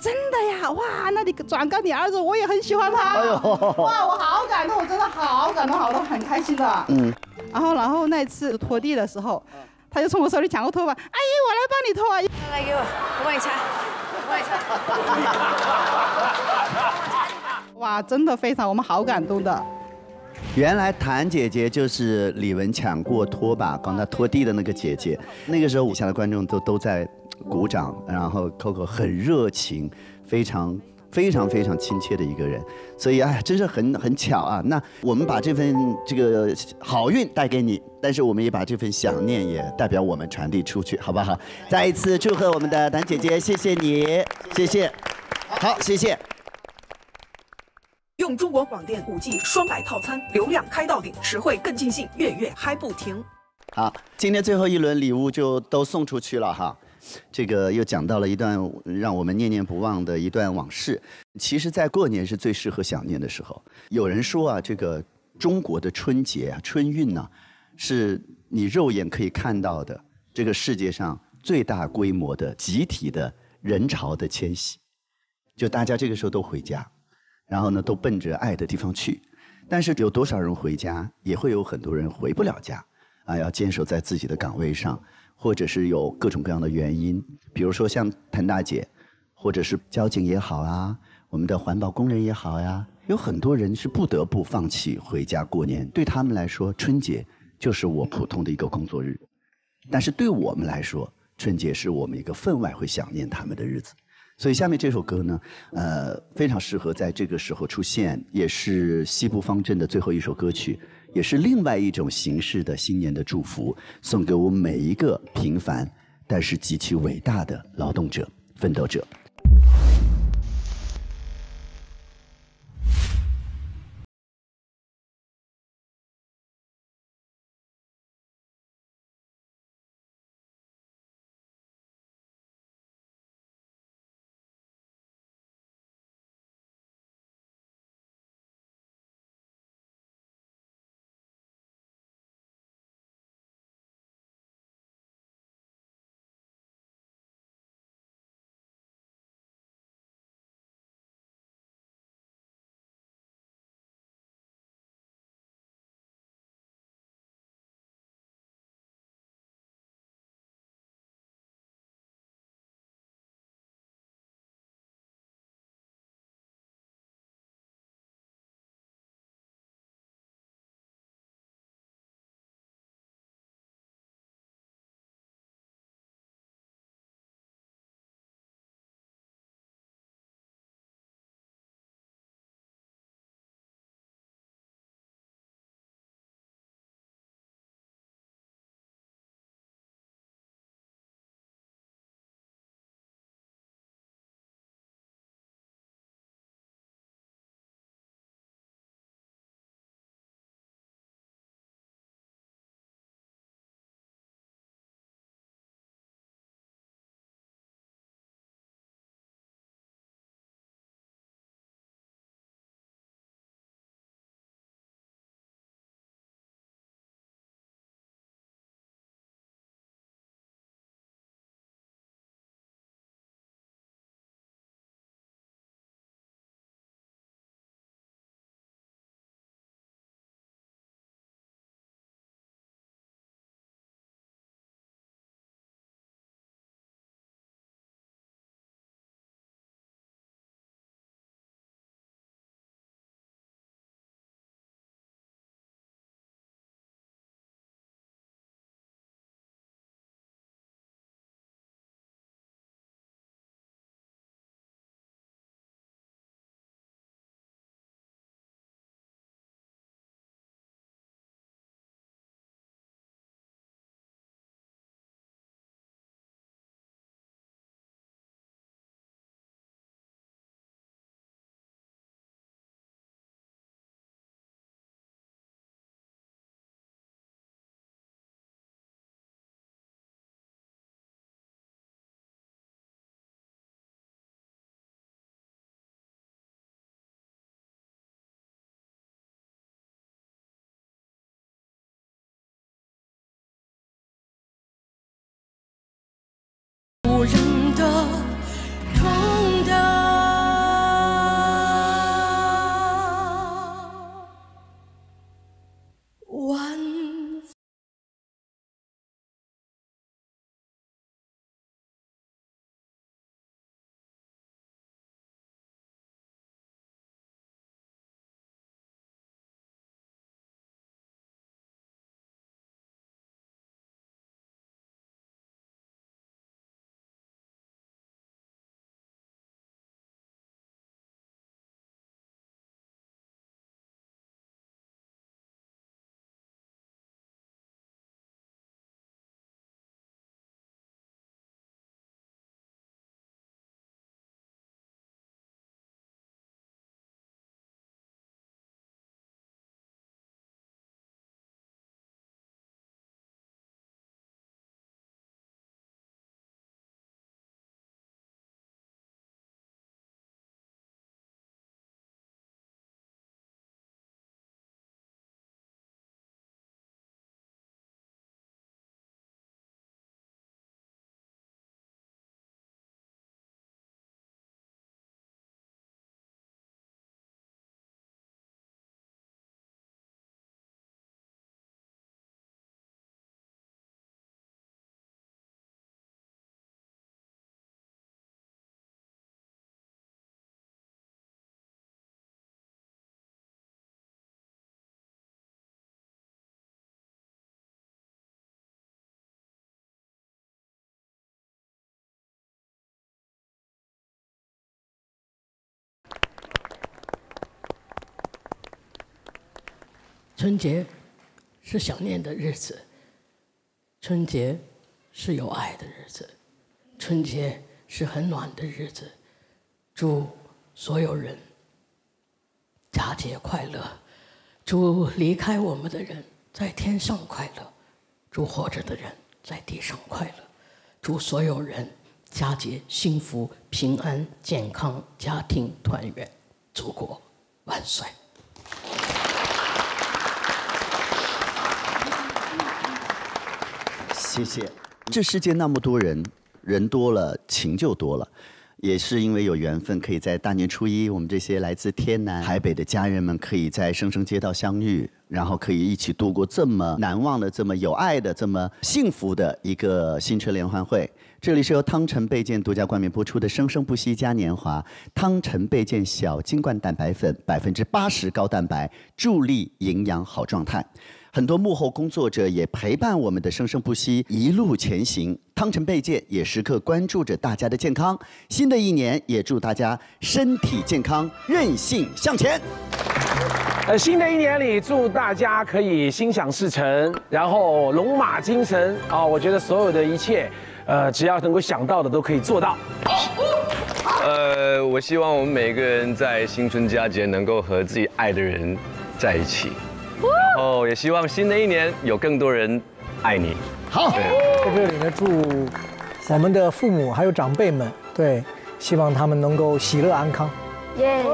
真的呀，哇！那你转告你儿子，我也很喜欢他。哎呦哇，我好感动，我真的好感动，好动，很开心的。嗯。然后，然后那次拖地的时候，他就从我手里抢过拖把，阿姨，我来帮你拖啊。来给我，我帮你擦，我帮你擦。哇，真的非常，我们好感动的。原来谭姐姐就是李玟抢过拖把帮她拖地的那个姐姐。那个时候，舞下的观众都都在鼓掌，然后 Coco 很热情，非常非常非常亲切的一个人。所以哎，真是很 很巧啊。那我们把这份这个好运带给你，但是我们也把这份想念也代表我们传递出去，好不好？再一次祝贺我们的谭姐姐，谢谢你，谢谢。好，谢谢。用中国广电五 G 双百套餐，流量开到顶，实惠更尽兴，月月嗨不停。好，今天最后一轮礼物就都送出去了哈。这个又讲到了一段让我们念念不忘的一段往事。其实，在过年是最适合想念的时候。有人说啊，这个中国的春节啊，春运呢、是你肉眼可以看到的这个世界上最大规模的集体的人潮的迁徙，就大家这个时候都回家，然后呢都奔着爱的地方去。但是有多少人回家，也会有很多人回不了家，啊，要坚守在自己的岗位上，或者是有各种各样的原因，比如说像谭大姐，或者是交警也好啊，我们的环保工人也好呀，有很多人是不得不放弃回家过年。对他们来说，春节就是我普通的一个工作日，但是对我们来说，春节是我们一个分外会想念他们的日子。所以下面这首歌呢，呃，非常适合在这个时候出现，也是西部方阵的最后一首歌曲，也是另外一种形式的新年的祝福，送给我每一个平凡但是极其伟大的劳动者、奋斗者。春节是想念的日子，春节是有爱的日子，春节是很暖的日子。祝所有人佳节快乐，祝离开我们的人在天上快乐，祝活着的人在地上快乐，祝所有人佳节幸福、平安、健康，家庭团圆，祖国万岁！谢谢。这世界那么多人，人多了情就多了，也是因为有缘分，可以在大年初一，我们这些来自天南海北的家人们，可以在生生街道相遇，然后可以一起度过这么难忘的、这么有爱的、这么幸福的一个新春联欢会。这里是由汤臣倍健独家冠名播出的《生生不息嘉年华》，汤臣倍健小金罐蛋白粉，百分之八十高蛋白，助力营养好状态。很多幕后工作者也陪伴我们的生生不息一路前行。汤臣倍健也时刻关注着大家的健康。新的一年也祝大家身体健康，任性向前。呃，新的一年里，祝大家可以心想事成，然后龙马精神啊！我觉得所有的一切，呃，只要能够想到的都可以做到。呃，我希望我们每个人在新春佳节能够和自己爱的人在一起，然后也希望新的一年有更多人爱你。好，对在这里呢，祝我们的父母还有长辈们，对，希望他们能够喜乐安康。耶！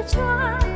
百四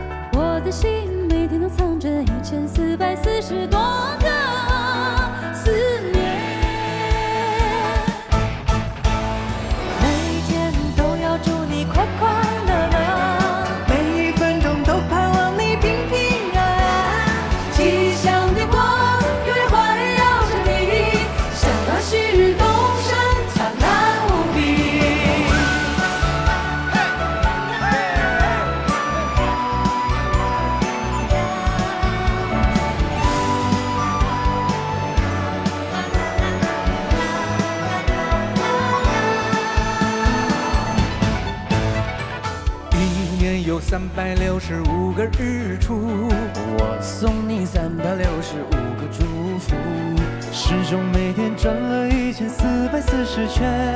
却，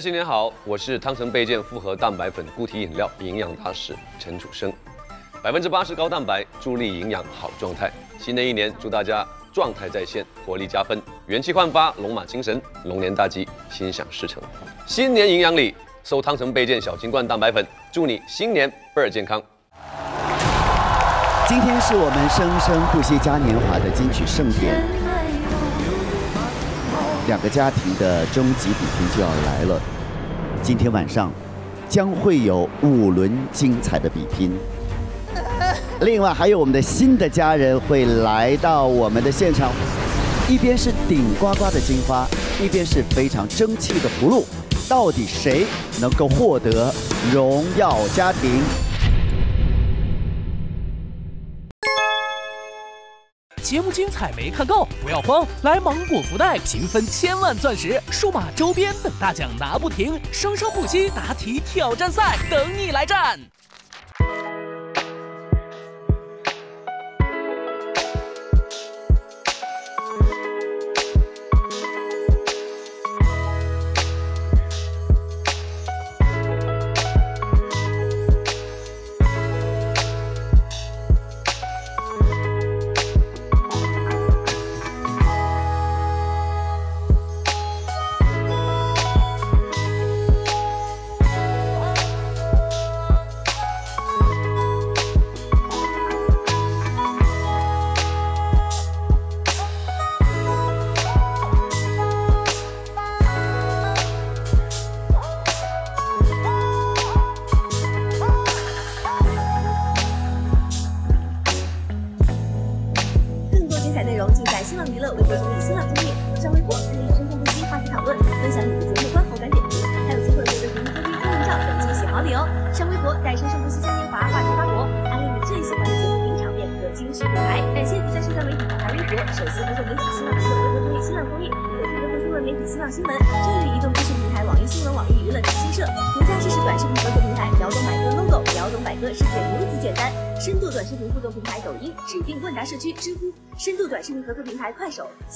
新年好，我是汤臣倍健复合蛋白粉固体饮料营养大使陈楚生。百分之八十高蛋白，助力营养好状态。新的一年，祝大家状态在线，活力加分，元气焕发，龙马精神，龙年大吉，心想事成。新年营养礼，搜汤臣倍健小金罐蛋白粉，祝你新年倍儿健康。今天是我们生生不息嘉年华的金曲盛典，两个家庭的终极比拼就要来了。今天晚上将会有五轮精彩的比拼。另外还有我们的新的家人会来到我们的现场，一边是顶呱呱的金花，一边是非常争气的葫芦，到底谁能够获得荣耀家庭？节目精彩没看够，不要慌，来芒果福袋平分千万钻石、数码周边等大奖拿不停，生生不息答题挑战赛等你来战。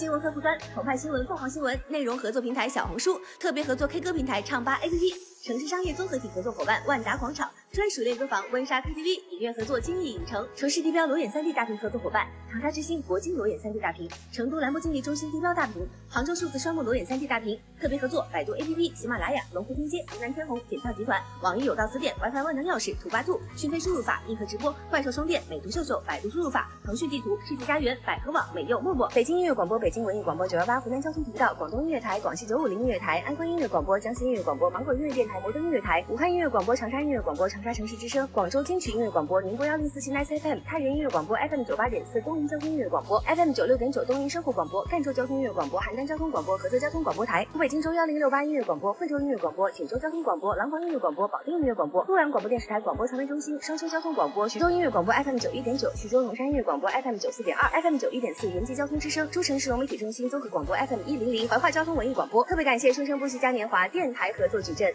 新闻客户端澎湃新闻、凤凰新闻，内容合作平台小红书，特别合作 K 歌平台唱吧 APP，城市商业综合体合作伙伴万达广场，专属练歌房温莎 KTV，院合作金逸影城，城市地标裸眼 3D 大屏合作伙伴长沙之星铂金裸眼 3D 大屏，成都兰博基尼中心地标大屏，杭州数字双梦裸眼 3D 大屏，特别合作百度 APP、喜马拉雅、龙湖天街、湖南天虹、检票集团、网易有道词典、WiFi 万能钥匙、土巴兔、讯飞输入法、硬核直播、怪兽商店、美图秀秀、百度输入法、腾讯地图、世纪家园、百合网、美柚、陌陌、北京音乐广播、北京文艺广播九幺八、湖南交通频道、广东音乐台、广西九五零音乐台、安徽音乐广播、江西音乐广播、芒果音乐电台、摩登音乐台、武汉音乐广播、长沙音乐广播、长沙城市之声、广州金曲音乐广播、宁波幺零四七 Nice FM、太原音乐广播 FM 九八点四、东营交通音乐广播 FM 九六点九、东营生活广播、赣州交通音乐广播、邯郸交通广播、菏泽交通广播台、湖北荆州幺零六八音乐广播、惠州音乐广播、锦州交通广播、廊坊音乐广播、保定音乐广播、洛阳广播电视台广播传媒中心、商丘交通广播、徐州音乐广播 FM 九一点九、徐州龙山音乐广播 FM 九四点二、FM 九一点四延吉交通之声、诸城市融媒体中心综合广播 FM 一零零、怀化交通文艺广播。特别感谢生生不息嘉年华电台合作矩阵。